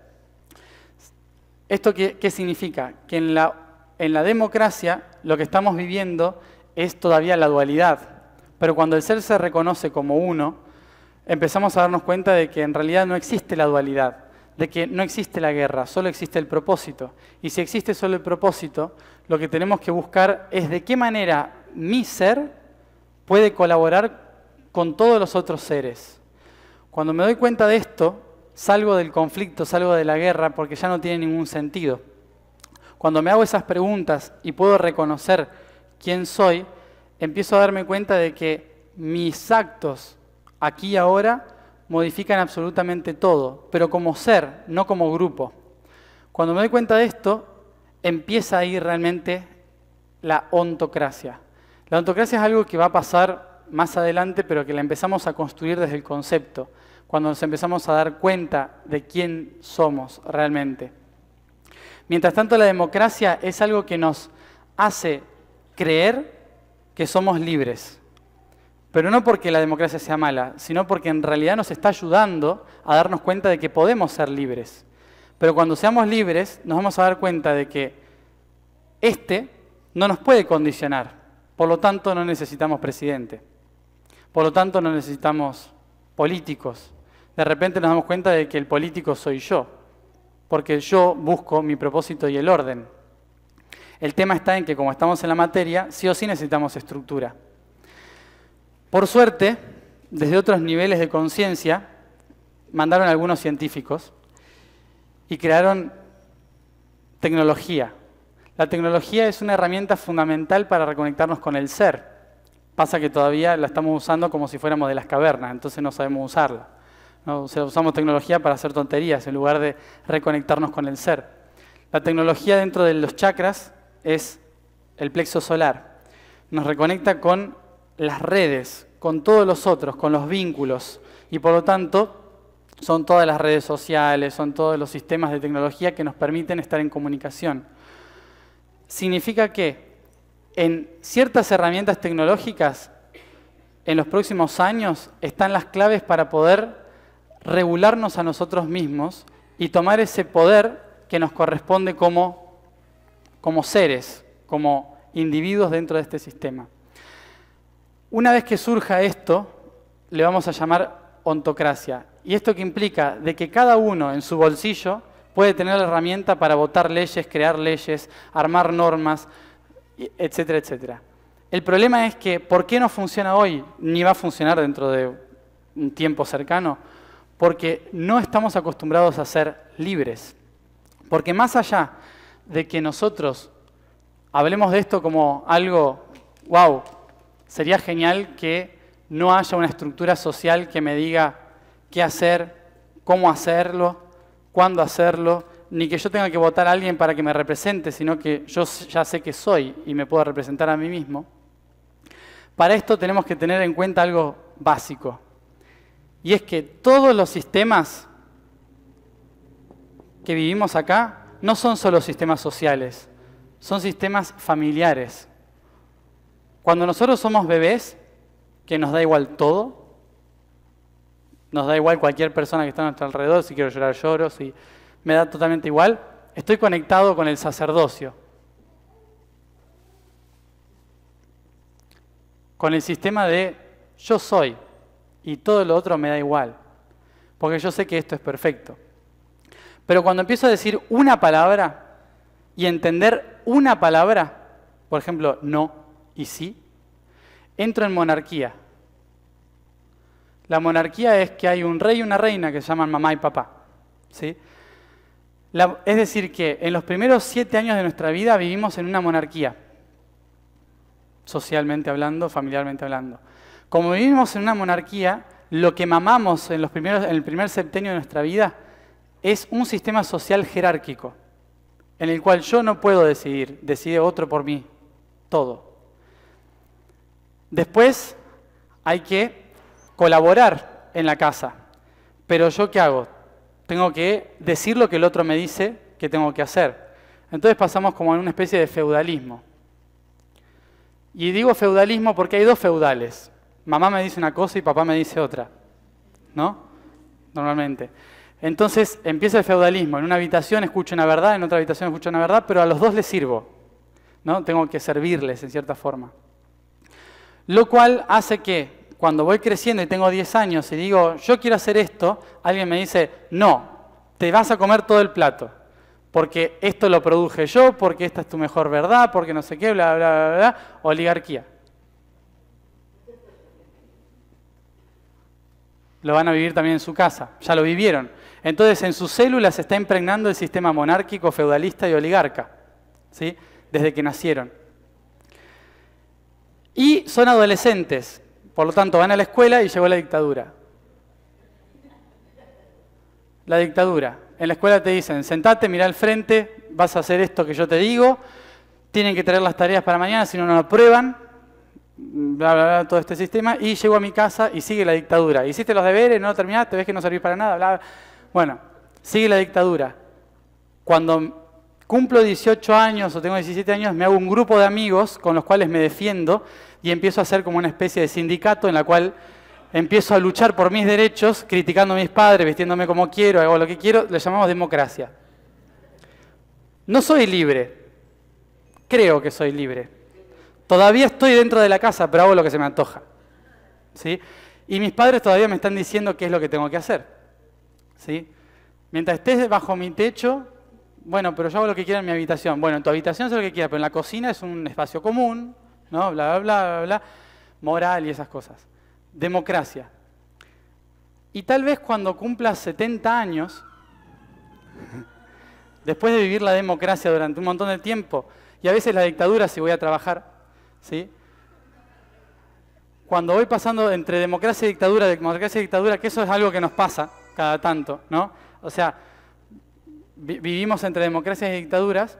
¿Esto qué, significa? Que en la, en la democracia lo que estamos viviendo es todavía la dualidad, pero cuando el ser se reconoce como uno, empezamos a darnos cuenta de que en realidad no existe la dualidad, de que no existe la guerra, solo existe el propósito. Y si existe solo el propósito, lo que tenemos que buscar es de qué manera mi ser puede colaborar con todos los otros seres. Cuando me doy cuenta de esto, salgo del conflicto, salgo de la guerra, porque ya no tiene ningún sentido. Cuando me hago esas preguntas y puedo reconocer quién soy, empiezo a darme cuenta de que mis actos aquí y ahora modifican absolutamente todo, pero como ser, no como grupo. Cuando me doy cuenta de esto, empieza ahí realmente la ontocracia. La ontocracia es algo que va a pasar más adelante, pero que la empezamos a construir desde el concepto, cuando nos empezamos a dar cuenta de quién somos realmente. Mientras tanto, la democracia es algo que nos hace creer que somos libres. Pero no porque la democracia sea mala, sino porque en realidad nos está ayudando a darnos cuenta de que podemos ser libres. Pero cuando seamos libres, nos vamos a dar cuenta de que este no nos puede condicionar. Por lo tanto, no necesitamos presidente. Por lo tanto, no necesitamos políticos. De repente nos damos cuenta de que el político soy yo, porque yo busco mi propósito y el orden. El tema está en que como estamos en la materia, sí o sí necesitamos estructura. Por suerte, desde otros niveles de conciencia, mandaron algunos científicos y crearon tecnología. La tecnología es una herramienta fundamental para reconectarnos con el ser. Pasa que todavía la estamos usando como si fuéramos de las cavernas, entonces no sabemos usarla. ¿no? usamos tecnología para hacer tonterías en lugar de reconectarnos con el ser. La tecnología dentro de los chakras es el plexo solar. Nos reconecta con las redes, con todos los otros, con los vínculos. Y por lo tanto, son todas las redes sociales, son todos los sistemas de tecnología que nos permiten estar en comunicación. Significa que en ciertas herramientas tecnológicas, en los próximos años, están las claves para poder regularnos a nosotros mismos y tomar ese poder que nos corresponde como, como seres, como individuos dentro de este sistema. Una vez que surja esto, le vamos a llamar ontocracia. Y esto que implica de que cada uno en su bolsillo puede tener la herramienta para votar leyes, crear leyes, armar normas, etcétera, etcétera. El problema es que, ¿por qué no funciona hoy? Ni va a funcionar dentro de un tiempo cercano porque no estamos acostumbrados a ser libres. Porque más allá de que nosotros hablemos de esto como algo, wow, sería genial que no haya una estructura social que me diga qué hacer, cómo hacerlo, cuándo hacerlo, ni que yo tenga que votar a alguien para que me represente, sino que yo ya sé que soy y me puedo representar a mí mismo. Para esto tenemos que tener en cuenta algo básico, y es que todos los sistemas que vivimos acá no son solo sistemas sociales, son sistemas familiares. Cuando nosotros somos bebés, que nos da igual todo, nos da igual cualquier persona que está a nuestro alrededor, si quiero llorar lloro, si me da totalmente igual, estoy conectado con el sacerdocio, con el sistema de yo soy, y todo lo otro me da igual, porque yo sé que esto es perfecto. Pero cuando empiezo a decir una palabra y entender una palabra, por ejemplo, no y sí, entro en monarquía. La monarquía es que hay un rey y una reina que se llaman mamá y papá. ¿sí? es decir, que en los primeros siete años de nuestra vida vivimos en una monarquía, socialmente hablando, familiarmente hablando. Como vivimos en una monarquía, lo que mamamos en, los primeros, en el primer septenio de nuestra vida es un sistema social jerárquico, en el cual yo no puedo decidir, decide otro por mí, todo. Después hay que colaborar en la casa, pero yo qué hago? Tengo que decir lo que el otro me dice que tengo que hacer. Entonces pasamos como en una especie de feudalismo. Y digo feudalismo porque hay dos feudales. Mamá me dice una cosa y papá me dice otra. ¿No? Normalmente. Entonces empieza el feudalismo. En una habitación escucho una verdad, en otra habitación escucho una verdad, pero a los dos les sirvo. ¿no? Tengo que servirles en cierta forma. Lo cual hace que cuando voy creciendo y tengo 10 años y digo, yo quiero hacer esto, alguien me dice, no, te vas a comer todo el plato. Porque esto lo produje yo, porque esta es tu mejor verdad, porque no sé qué, bla, bla, bla, bla, oligarquía. lo van a vivir también en su casa, ya lo vivieron. Entonces en sus células se está impregnando el sistema monárquico, feudalista y oligarca, ¿sí? desde que nacieron. Son adolescentes, por lo tanto van a la escuela y llegó la dictadura. La dictadura. En la escuela te dicen, sentate, mira al frente, vas a hacer esto que yo te digo, tienen que traer las tareas para mañana, si no, no aprueban, bla, bla, bla, todo este sistema, y llego a mi casa y sigue la dictadura. Hiciste los deberes, no terminaste, ves que no servís para nada, bla, bla. Bueno, sigue la dictadura. Cuando cumplo 18 años o tengo 17 años, me hago un grupo de amigos con los cuales me defiendo y empiezo a hacer como una especie de sindicato en la cual empiezo a luchar por mis derechos, criticando a mis padres, vistiéndome como quiero, hago lo que quiero, le llamamos democracia. No soy libre, creo que soy libre. Todavía estoy dentro de la casa, pero hago lo que se me antoja. ¿Sí? Y mis padres todavía me están diciendo qué es lo que tengo que hacer. ¿Sí? Mientras estés bajo mi techo, bueno, pero yo hago lo que quiera en mi habitación. Bueno, en tu habitación es lo que quieras, pero en la cocina es un espacio común, ¿no? Bla, bla, bla, bla, bla, moral y esas cosas. Democracia. Y tal vez cuando cumplas 70 años, después de vivir la democracia durante un montón de tiempo, y a veces la dictadura si voy a trabajar, ¿sí? Cuando voy pasando entre democracia y dictadura, democracia y dictadura, que eso es algo que nos pasa cada tanto, ¿no? O sea, vivimos entre democracias y dictaduras,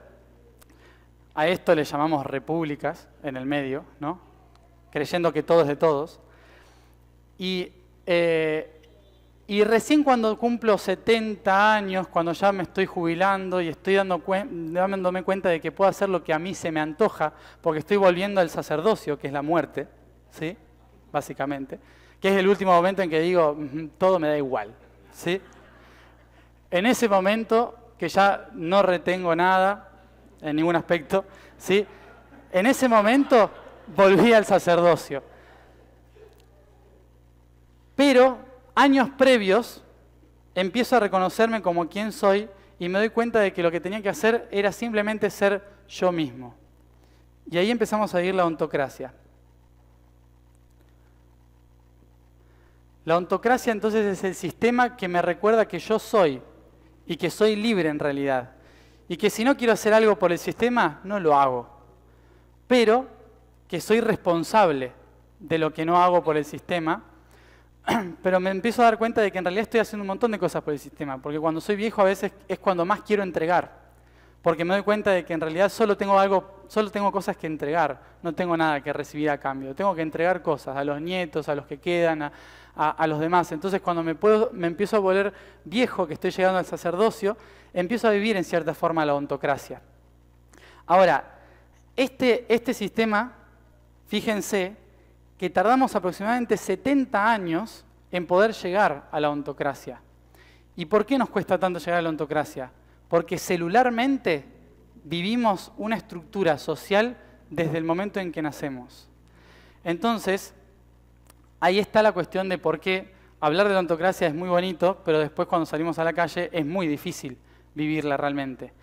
a esto le llamamos repúblicas en el medio, ¿no? creyendo que todo es de todos. Y, eh, y recién cuando cumplo 70 años, cuando ya me estoy jubilando y estoy dando dándome cuenta de que puedo hacer lo que a mí se me antoja, porque estoy volviendo al sacerdocio, que es la muerte, ¿sí? básicamente, que es el último momento en que digo, todo me da igual. ¿sí? En ese momento que ya no retengo nada en ningún aspecto, ¿sí? En ese momento volví al sacerdocio. Pero años previos empiezo a reconocerme como quien soy y me doy cuenta de que lo que tenía que hacer era simplemente ser yo mismo. Y ahí empezamos a vivir la ontocracia. La ontocracia entonces es el sistema que me recuerda que yo soy y que soy libre en realidad. Y que si no quiero hacer algo por el sistema, no lo hago. Pero que soy responsable de lo que no hago por el sistema. Pero me empiezo a dar cuenta de que en realidad estoy haciendo un montón de cosas por el sistema. Porque cuando soy viejo a veces es cuando más quiero entregar. Porque me doy cuenta de que en realidad solo tengo algo, solo tengo cosas que entregar. No tengo nada que recibir a cambio. Tengo que entregar cosas a los nietos, a los que quedan, a, a, los demás. Entonces cuando me, puedo, me empiezo a volver viejo, que estoy llegando al sacerdocio, empiezo a vivir en cierta forma la ontocracia. Ahora, este, este sistema, fíjense, que tardamos aproximadamente 70 años en poder llegar a la ontocracia. ¿Y por qué nos cuesta tanto llegar a la ontocracia? Porque celularmente vivimos una estructura social desde el momento en que nacemos. Entonces, ahí está la cuestión de por qué hablar de la ontocracia es muy bonito, pero después cuando salimos a la calle es muy difícil vivirla realmente.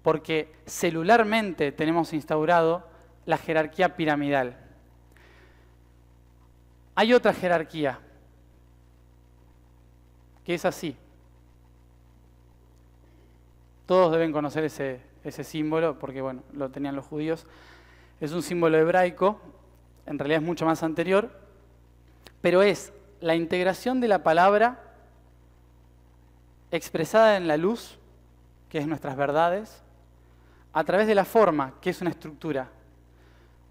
Porque celularmente tenemos instaurado la jerarquía piramidal. Hay otra jerarquía, que es así. Todos deben conocer ese, símbolo, porque bueno, lo tenían los judíos. Es un símbolo hebraico, en realidad es mucho más anterior, pero es la integración de la palabra expresada en la luz, que es nuestras verdades, a través de la forma, que es una estructura.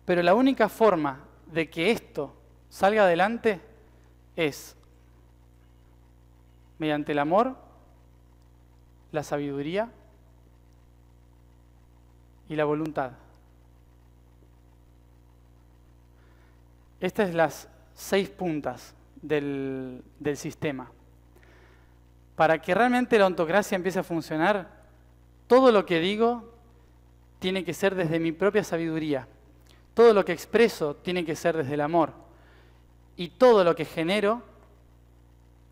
Pero la única forma de que esto salga adelante es mediante el amor, la sabiduría y la voluntad. Estas es las seis puntas del, sistema. Para que realmente la ontocracia empiece a funcionar, todo lo que digo tiene que ser desde mi propia sabiduría. Todo lo que expreso tiene que ser desde el amor. Y todo lo que genero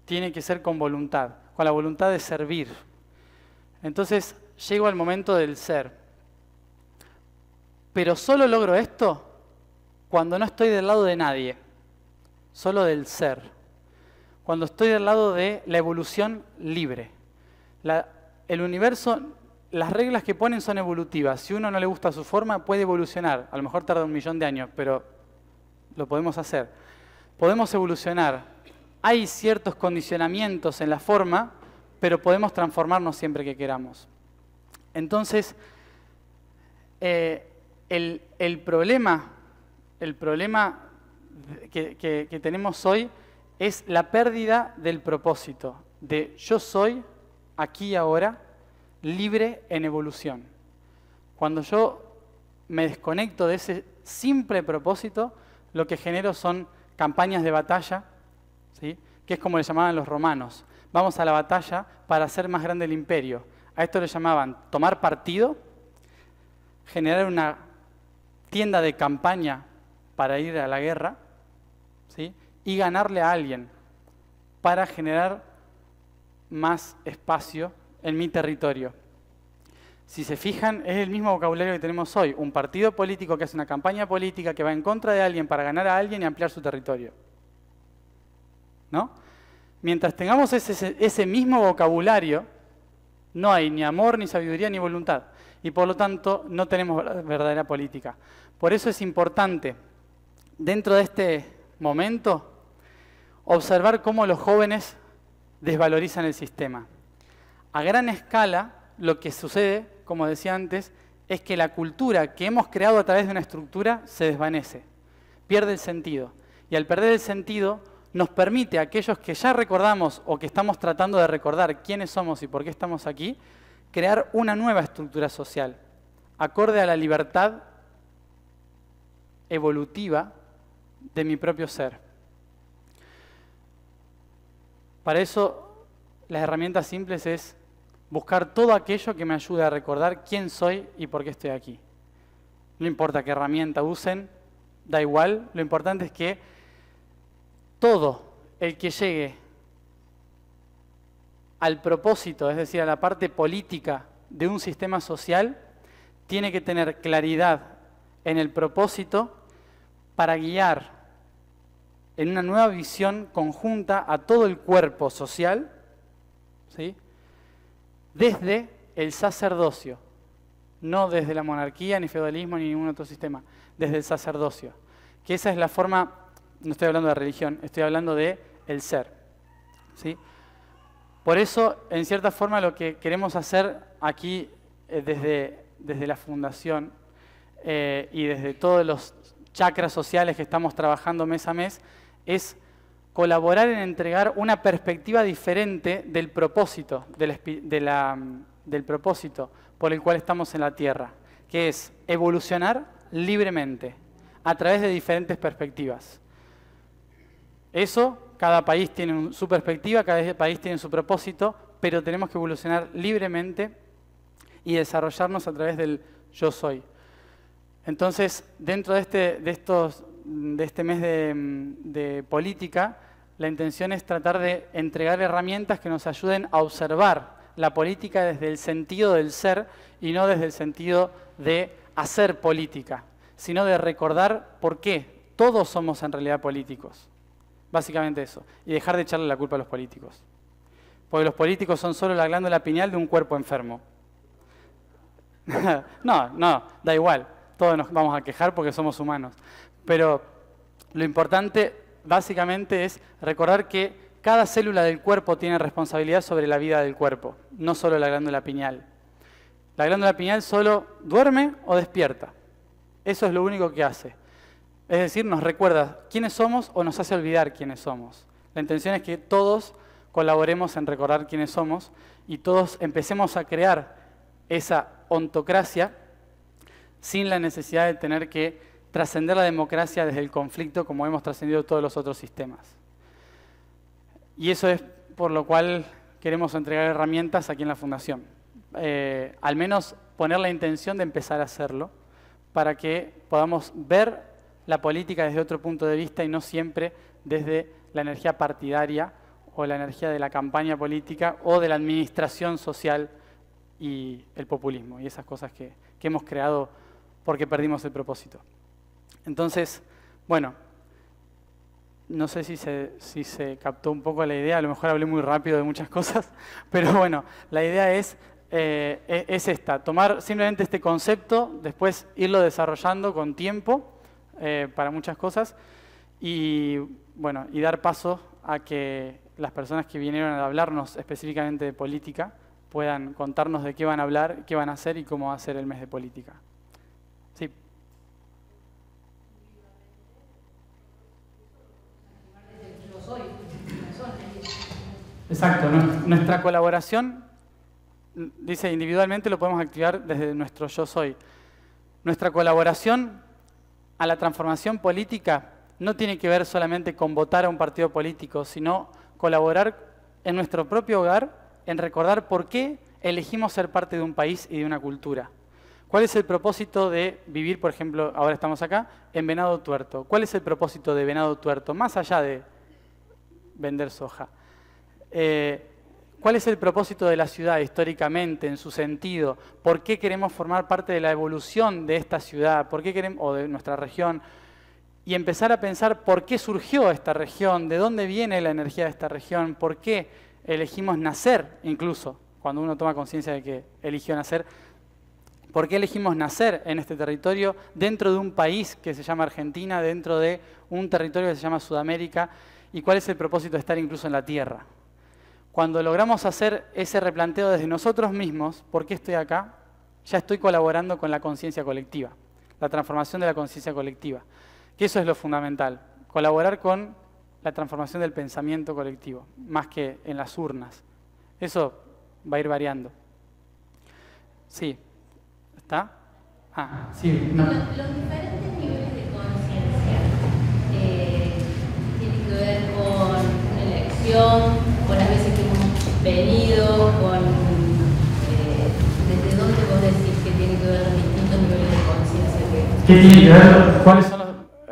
tiene que ser con voluntad, con la voluntad de servir. Entonces llego al momento del ser. Pero solo logro esto cuando no estoy del lado de nadie solo del ser. cuando estoy del lado de la evolución libre. el universo, las reglas que ponen son evolutivas. Si uno no le gusta su forma, puede evolucionar. A lo mejor tarda un millón de años, pero lo podemos hacer. Podemos evolucionar. Hay ciertos condicionamientos en la forma, pero podemos transformarnos siempre que queramos. Entonces, eh, el, problema, el problema que, tenemos hoy es la pérdida del propósito, de yo soy aquí y ahora libre en evolución. Cuando yo me desconecto de ese simple propósito, lo que genero son campañas de batalla, ¿sí? que es como le llamaban los romanos. Vamos a la batalla para hacer más grande el imperio. A esto le llamaban tomar partido, generar una tienda de campaña para ir a la guerra ¿sí? y ganarle a alguien para generar más espacio en mi territorio. Si se fijan, es el mismo vocabulario que tenemos hoy. Un partido político que hace una campaña política que va en contra de alguien para ganar a alguien y ampliar su territorio. ¿No? Mientras tengamos ese, ese mismo vocabulario, no hay ni amor, ni sabiduría, ni voluntad. Y por lo tanto no tenemos verdadera política. Por eso es importante, dentro de este momento, observar cómo los jóvenes desvalorizan el sistema. A gran escala, lo que sucede, como decía antes, es que la cultura que hemos creado a través de una estructura se desvanece, pierde el sentido. Y al perder el sentido, nos permite a aquellos que ya recordamos o que estamos tratando de recordar quiénes somos y por qué estamos aquí, crear una nueva estructura social, acorde a la libertad evolutiva de mi propio ser. Para eso, las herramientas simples es buscar todo aquello que me ayude a recordar quién soy y por qué estoy aquí. No importa qué herramienta usen, da igual, lo importante es que todo el que llegue al propósito, es decir, a la parte política de un sistema social, tiene que tener claridad en el propósito para guiar en una nueva visión conjunta a todo el cuerpo social, ¿sí? desde el sacerdocio, no desde la monarquía, ni feudalismo, ni ningún otro sistema, desde el sacerdocio. Que esa es la forma, no estoy hablando de religión, estoy hablando de el ser. ¿sí? Por eso, en cierta forma, lo que queremos hacer aquí eh, desde, desde la fundación eh, y desde todos los chakras sociales que estamos trabajando mes a mes es colaborar en entregar una perspectiva diferente del propósito, del propósito por el cual estamos en la Tierra, que es evolucionar libremente a través de diferentes perspectivas. Eso cada país tiene su perspectiva, cada país tiene su propósito, pero tenemos que evolucionar libremente y desarrollarnos a través del yo soy. Entonces, dentro de este, de estos, de este mes de, de política, la intención es tratar de entregar herramientas que nos ayuden a observar la política desde el sentido del ser y no desde el sentido de hacer política, sino de recordar por qué todos somos en realidad políticos. Básicamente eso. Y dejar de echarle la culpa a los políticos. Porque los políticos son solo la glándula pineal de un cuerpo enfermo. no, no, da igual. Todos nos vamos a quejar porque somos humanos. Pero lo importante básicamente es recordar que cada célula del cuerpo tiene responsabilidad sobre la vida del cuerpo, no solo la glándula pineal. La glándula pineal solo duerme o despierta. Eso es lo único que hace. Es decir, nos recuerda quiénes somos o nos hace olvidar quiénes somos. La intención es que todos colaboremos en recordar quiénes somos y todos empecemos a crear esa ontocracia sin la necesidad de tener que trascender la democracia desde el conflicto como hemos trascendido todos los otros sistemas. Y eso es por lo cual queremos entregar herramientas aquí en la Fundación. Eh, al menos poner la intención de empezar a hacerlo para que podamos ver la política desde otro punto de vista y no siempre desde la energía partidaria o la energía de la campaña política o de la administración social y el populismo y esas cosas que, hemos creado porque perdimos el propósito. Entonces, bueno, no sé si se, si se captó un poco la idea, a lo mejor hablé muy rápido de muchas cosas, pero bueno, la idea es, eh, e, es esta, tomar simplemente este concepto, después irlo desarrollando con tiempo eh, para muchas cosas y, bueno, y dar paso a que las personas que vinieron a hablarnos específicamente de política puedan contarnos de qué van a hablar, qué van a hacer y cómo va a ser el mes de política. Sí. Exacto, nuestra colaboración, dice individualmente, lo podemos activar desde nuestro yo soy. Nuestra colaboración a la transformación política no tiene que ver solamente con votar a un partido político, sino colaborar en nuestro propio hogar en recordar por qué elegimos ser parte de un país y de una cultura. ¿Cuál es el propósito de vivir, por ejemplo, ahora estamos acá, en Venado Tuerto? ¿Cuál es el propósito de Venado Tuerto, más allá de vender soja? Eh, ¿Cuál es el propósito de la ciudad históricamente, en su sentido? ¿Por qué queremos formar parte de la evolución de esta ciudad? ¿Por qué queremos, o de nuestra región? Y empezar a pensar por qué surgió esta región, de dónde viene la energía de esta región, por qué elegimos nacer, incluso, cuando uno toma conciencia de que eligió nacer, ¿por qué elegimos nacer en este territorio dentro de un país que se llama Argentina, dentro de un territorio que se llama Sudamérica? ¿Y cuál es el propósito de estar incluso en la Tierra? Cuando logramos hacer ese replanteo desde nosotros mismos, ¿por qué estoy acá? Ya estoy colaborando con la conciencia colectiva, la transformación de la conciencia colectiva. Que eso es lo fundamental, colaborar con la transformación del pensamiento colectivo, más que en las urnas. Eso va a ir variando. Sí, ¿está? Ah, sí. Los, diferentes niveles de conciencia eh, tienen que ver con elección, con las veces que hemos venido, con eh, desde dónde vos decís que tiene que ver los distintos niveles de conciencia. ¿Qué tiene que ver? ¿Cuáles son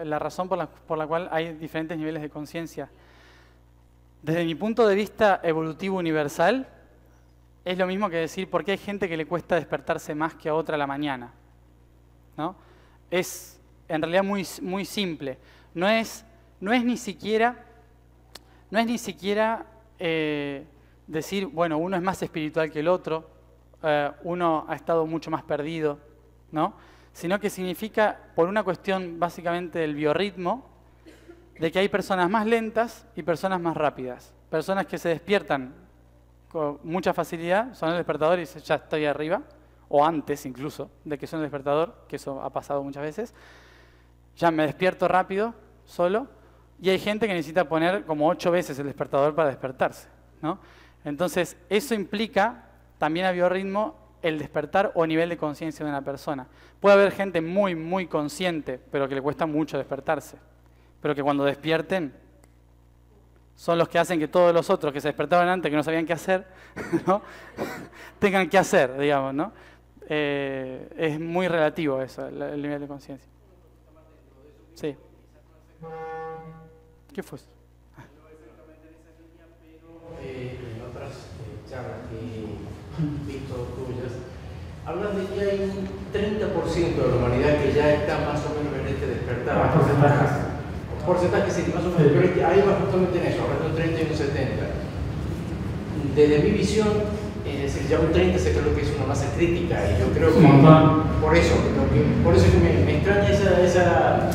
la razón por la, por la cual hay diferentes niveles de conciencia. Desde mi punto de vista evolutivo universal, es lo mismo que decir por qué hay gente que le cuesta despertarse más que a otra a la mañana. ¿no? Es en realidad muy, muy simple. No es, no es ni siquiera, no es ni siquiera eh, decir, bueno, uno es más espiritual que el otro, eh, uno ha estado mucho más perdido, ¿no? sino que significa, por una cuestión básicamente del biorritmo, de que hay personas más lentas y personas más rápidas. Personas que se despiertan con mucha facilidad, son el despertador y dicen, ya estoy arriba, o antes incluso de que son el despertador, que eso ha pasado muchas veces, ya me despierto rápido, solo, y hay gente que necesita poner como ocho veces el despertador para despertarse. ¿no? Entonces, eso implica también a biorritmo el despertar o nivel de conciencia de una persona. Puede haber gente muy, muy consciente, pero que le cuesta mucho despertarse. Pero que cuando despierten son los que hacen que todos los otros que se despertaban antes, que no sabían qué hacer, ¿no? tengan que hacer, digamos, ¿no? Eh, es muy relativo eso, el, nivel de conciencia. Sí. ¿Qué fue eso? Eh, que visto tuyas, hablan de que hay un 30% de la humanidad que ya está más o menos en este despertar. porcentajes? Porcentaje sí, más o menos, pero ahí va justamente en eso, hablando de un 30 y un 70. Desde mi visión, es decir, ya un 30 se cree que es una masa crítica y yo creo que por eso, por eso es que me, me extraña esa, esa,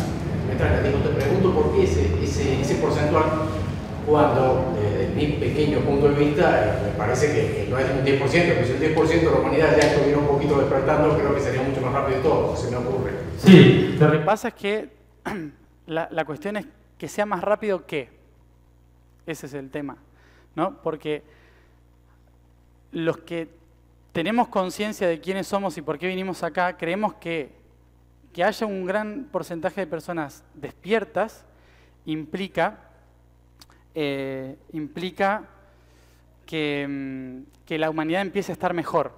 me extraña, digo, te pregunto por qué ese, ese, ese porcentual cuando desde mi pequeño punto de vista me parece que, no es un 10%, pero si un 10% de la humanidad ya estuviera un poquito despertando, creo que sería mucho más rápido todo, se me ocurre. Sí, lo que pasa es que la, la cuestión es que sea más rápido que. Ese es el tema, ¿no? Porque los que tenemos conciencia de quiénes somos y por qué vinimos acá, creemos que que haya un gran porcentaje de personas despiertas implica eh, implica que, mm, que, la humanidad empiece a estar mejor,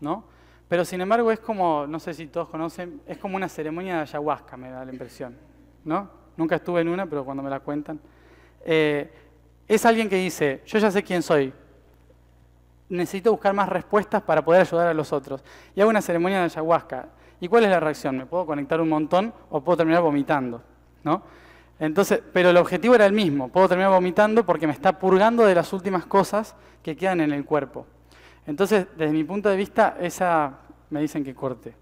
¿no? Pero sin embargo es como, no sé si todos conocen, es como una ceremonia de ayahuasca, me da la impresión, ¿no? Nunca estuve en una, pero cuando me la cuentan. Eh, es alguien que dice, yo ya sé quién soy, necesito buscar más respuestas para poder ayudar a los otros. Y hago una ceremonia de ayahuasca. ¿Y cuál es la reacción? Me puedo conectar un montón o puedo terminar vomitando, ¿no? Entonces, pero el objetivo era el mismo. Puedo terminar vomitando porque me está purgando de las últimas cosas que quedan en el cuerpo. Entonces, desde mi punto de vista, esa me dicen que corte.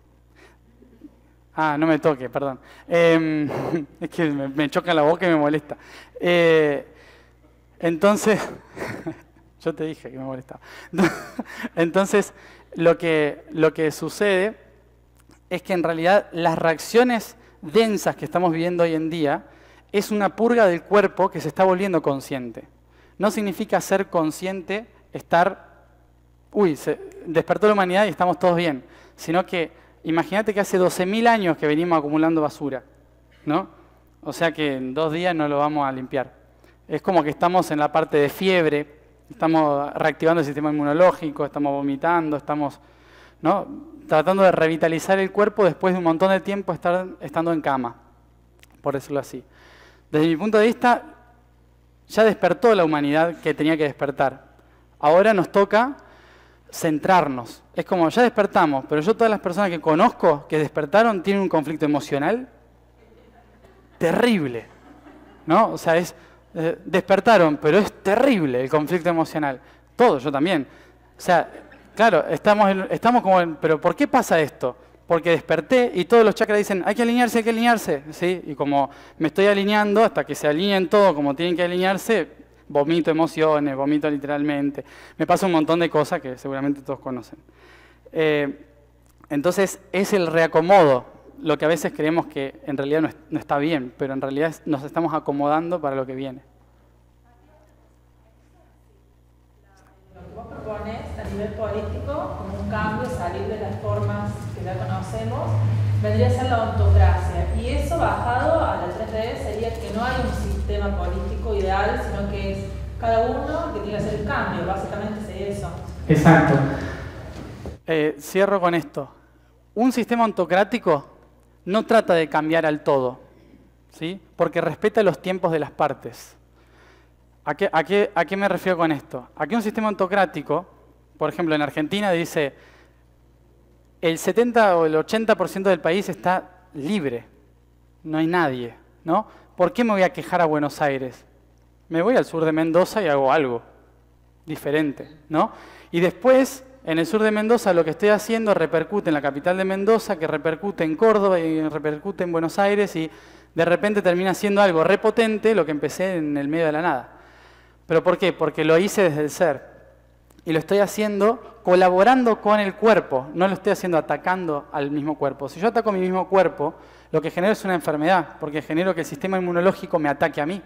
Ah, no me toque, perdón. Em, es que me, choca la boca y me molesta. Eh, entonces, yo te dije que me molestaba. Entonces, lo que, lo que sucede es que en realidad las reacciones densas que estamos viviendo hoy en día es una purga del cuerpo que se está volviendo consciente. No significa ser consciente, estar, uy, se despertó la humanidad y estamos todos bien, sino que imagínate que hace 12.000 años que venimos acumulando basura, ¿no? O sea que en dos días no lo vamos a limpiar. Es como que estamos en la parte de fiebre, estamos reactivando el sistema inmunológico, estamos vomitando, estamos ¿no? tratando de revitalizar el cuerpo después de un montón de tiempo estar estando en cama, por decirlo así. Desde mi punto de vista, ya despertó la humanidad que tenía que despertar. Ahora nos toca centrarnos. Es como, ya despertamos, pero yo todas las personas que conozco que despertaron tienen un conflicto emocional terrible. ¿No? O sea, es, eh, despertaron, pero es terrible el conflicto emocional. Todos, yo también. O sea, claro, estamos, estamos como en, pero ¿por qué pasa esto? Porque desperté y todos los chakras dicen, hay que alinearse, hay que alinearse. ¿Sí? Y como me estoy alineando, hasta que se alineen todo como tienen que alinearse, vomito emociones, vomito literalmente. Me pasa un montón de cosas que seguramente todos conocen. Eh, entonces es el reacomodo, lo que a veces creemos que en realidad no, está bien, pero en realidad nos estamos acomodando para lo que viene. Lo que vos propones a nivel político, como un cambio, salir de las formas conocemos, vendría a ser la ontocracia. Y eso bajado a la 3D sería que no hay un sistema político ideal, sino que es cada uno que tiene que hacer el cambio, básicamente es eso. Exacto. Eh, cierro con esto. Un sistema ontocrático no trata de cambiar al todo, ¿sí? porque respeta los tiempos de las partes. ¿A qué, a, qué, ¿A qué me refiero con esto? Aquí un sistema ontocrático, por ejemplo en Argentina dice, el 70 o el 80% del país está libre, no hay nadie, ¿no? ¿Por qué me voy a quejar a Buenos Aires? Me voy al sur de Mendoza y hago algo diferente, ¿no? Y después en el sur de Mendoza lo que estoy haciendo repercute en la capital de Mendoza, que repercute en Córdoba y repercute en Buenos Aires y de repente termina siendo algo repotente lo que empecé en el medio de la nada. ¿Pero por qué? Porque lo hice desde el ser. Y lo estoy haciendo colaborando con el cuerpo, no lo estoy haciendo atacando al mismo cuerpo. Si yo ataco mi mismo cuerpo, lo que genero es una enfermedad, porque genero que el sistema inmunológico me ataque a mí.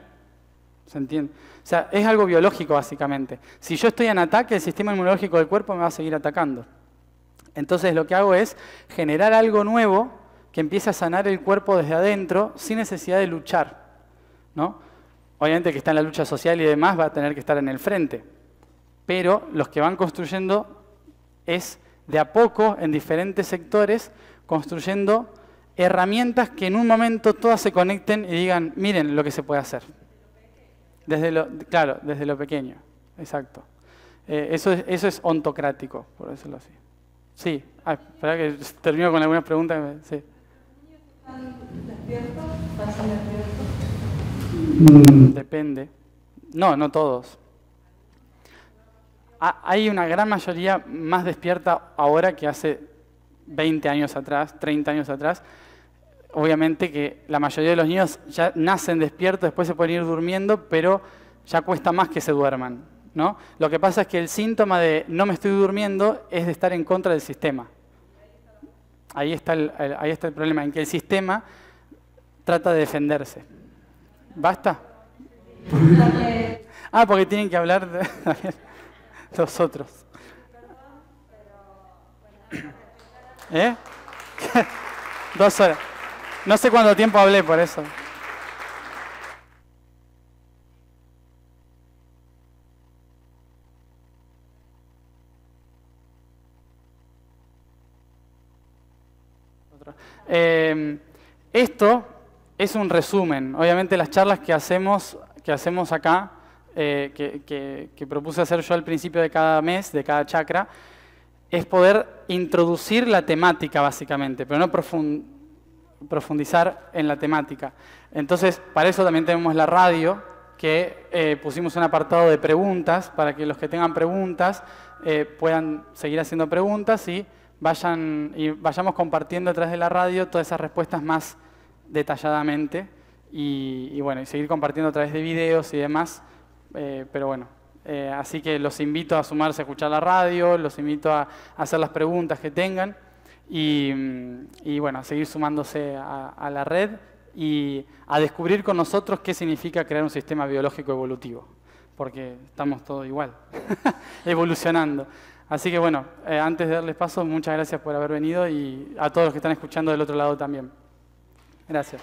¿Se entiende? O sea, es algo biológico básicamente. Si yo estoy en ataque, el sistema inmunológico del cuerpo me va a seguir atacando. Entonces lo que hago es generar algo nuevo que empiece a sanar el cuerpo desde adentro sin necesidad de luchar. ¿no? Obviamente que está en la lucha social y demás va a tener que estar en el frente. Pero los que van construyendo es de a poco en diferentes sectores construyendo herramientas que en un momento todas se conecten y digan, miren lo que se puede hacer. Desde lo, claro, desde lo pequeño, exacto. Eh, eso, es, eso es ontocrático, por decirlo así. Sí, ah, espera que termino con algunas preguntas. Sí. ¿Están despiertos? Mm, depende. No, no todos. Hay una gran mayoría más despierta ahora que hace 20 años atrás, 30 años atrás, obviamente que la mayoría de los niños ya nacen despiertos, después se pueden ir durmiendo, pero ya cuesta más que se duerman. ¿no? Lo que pasa es que el síntoma de no me estoy durmiendo es de estar en contra del sistema. Ahí está el, ahí está el problema, en que el sistema trata de defenderse. ¿Basta? ah, porque tienen que hablar de los otros. ¿Eh? Dos horas. No sé cuánto tiempo hablé por eso. Eh, esto es un resumen. Obviamente las charlas que hacemos, que hacemos acá, eh, que, propuse hacer yo al principio de cada mes, de cada chakra, es poder introducir la temática básicamente, pero no profundizar en la temática. Entonces, para eso también tenemos la radio, que eh, pusimos un apartado de preguntas para que los que tengan preguntas eh, puedan seguir haciendo preguntas y, vayan, y vayamos compartiendo a través de la radio todas esas respuestas más detalladamente y, bueno, y seguir compartiendo a través de videos y demás. Eh, pero bueno, así que los invito a sumarse a escuchar la radio, los invito a, hacer las preguntas que tengan y, bueno, a seguir sumándose a la red y a descubrir con nosotros qué significa crear un sistema biológico evolutivo, porque estamos todos igual, evolucionando. Así que bueno, eh, antes de darles paso, muchas gracias por haber venido y a todos los que están escuchando del otro lado también. Gracias.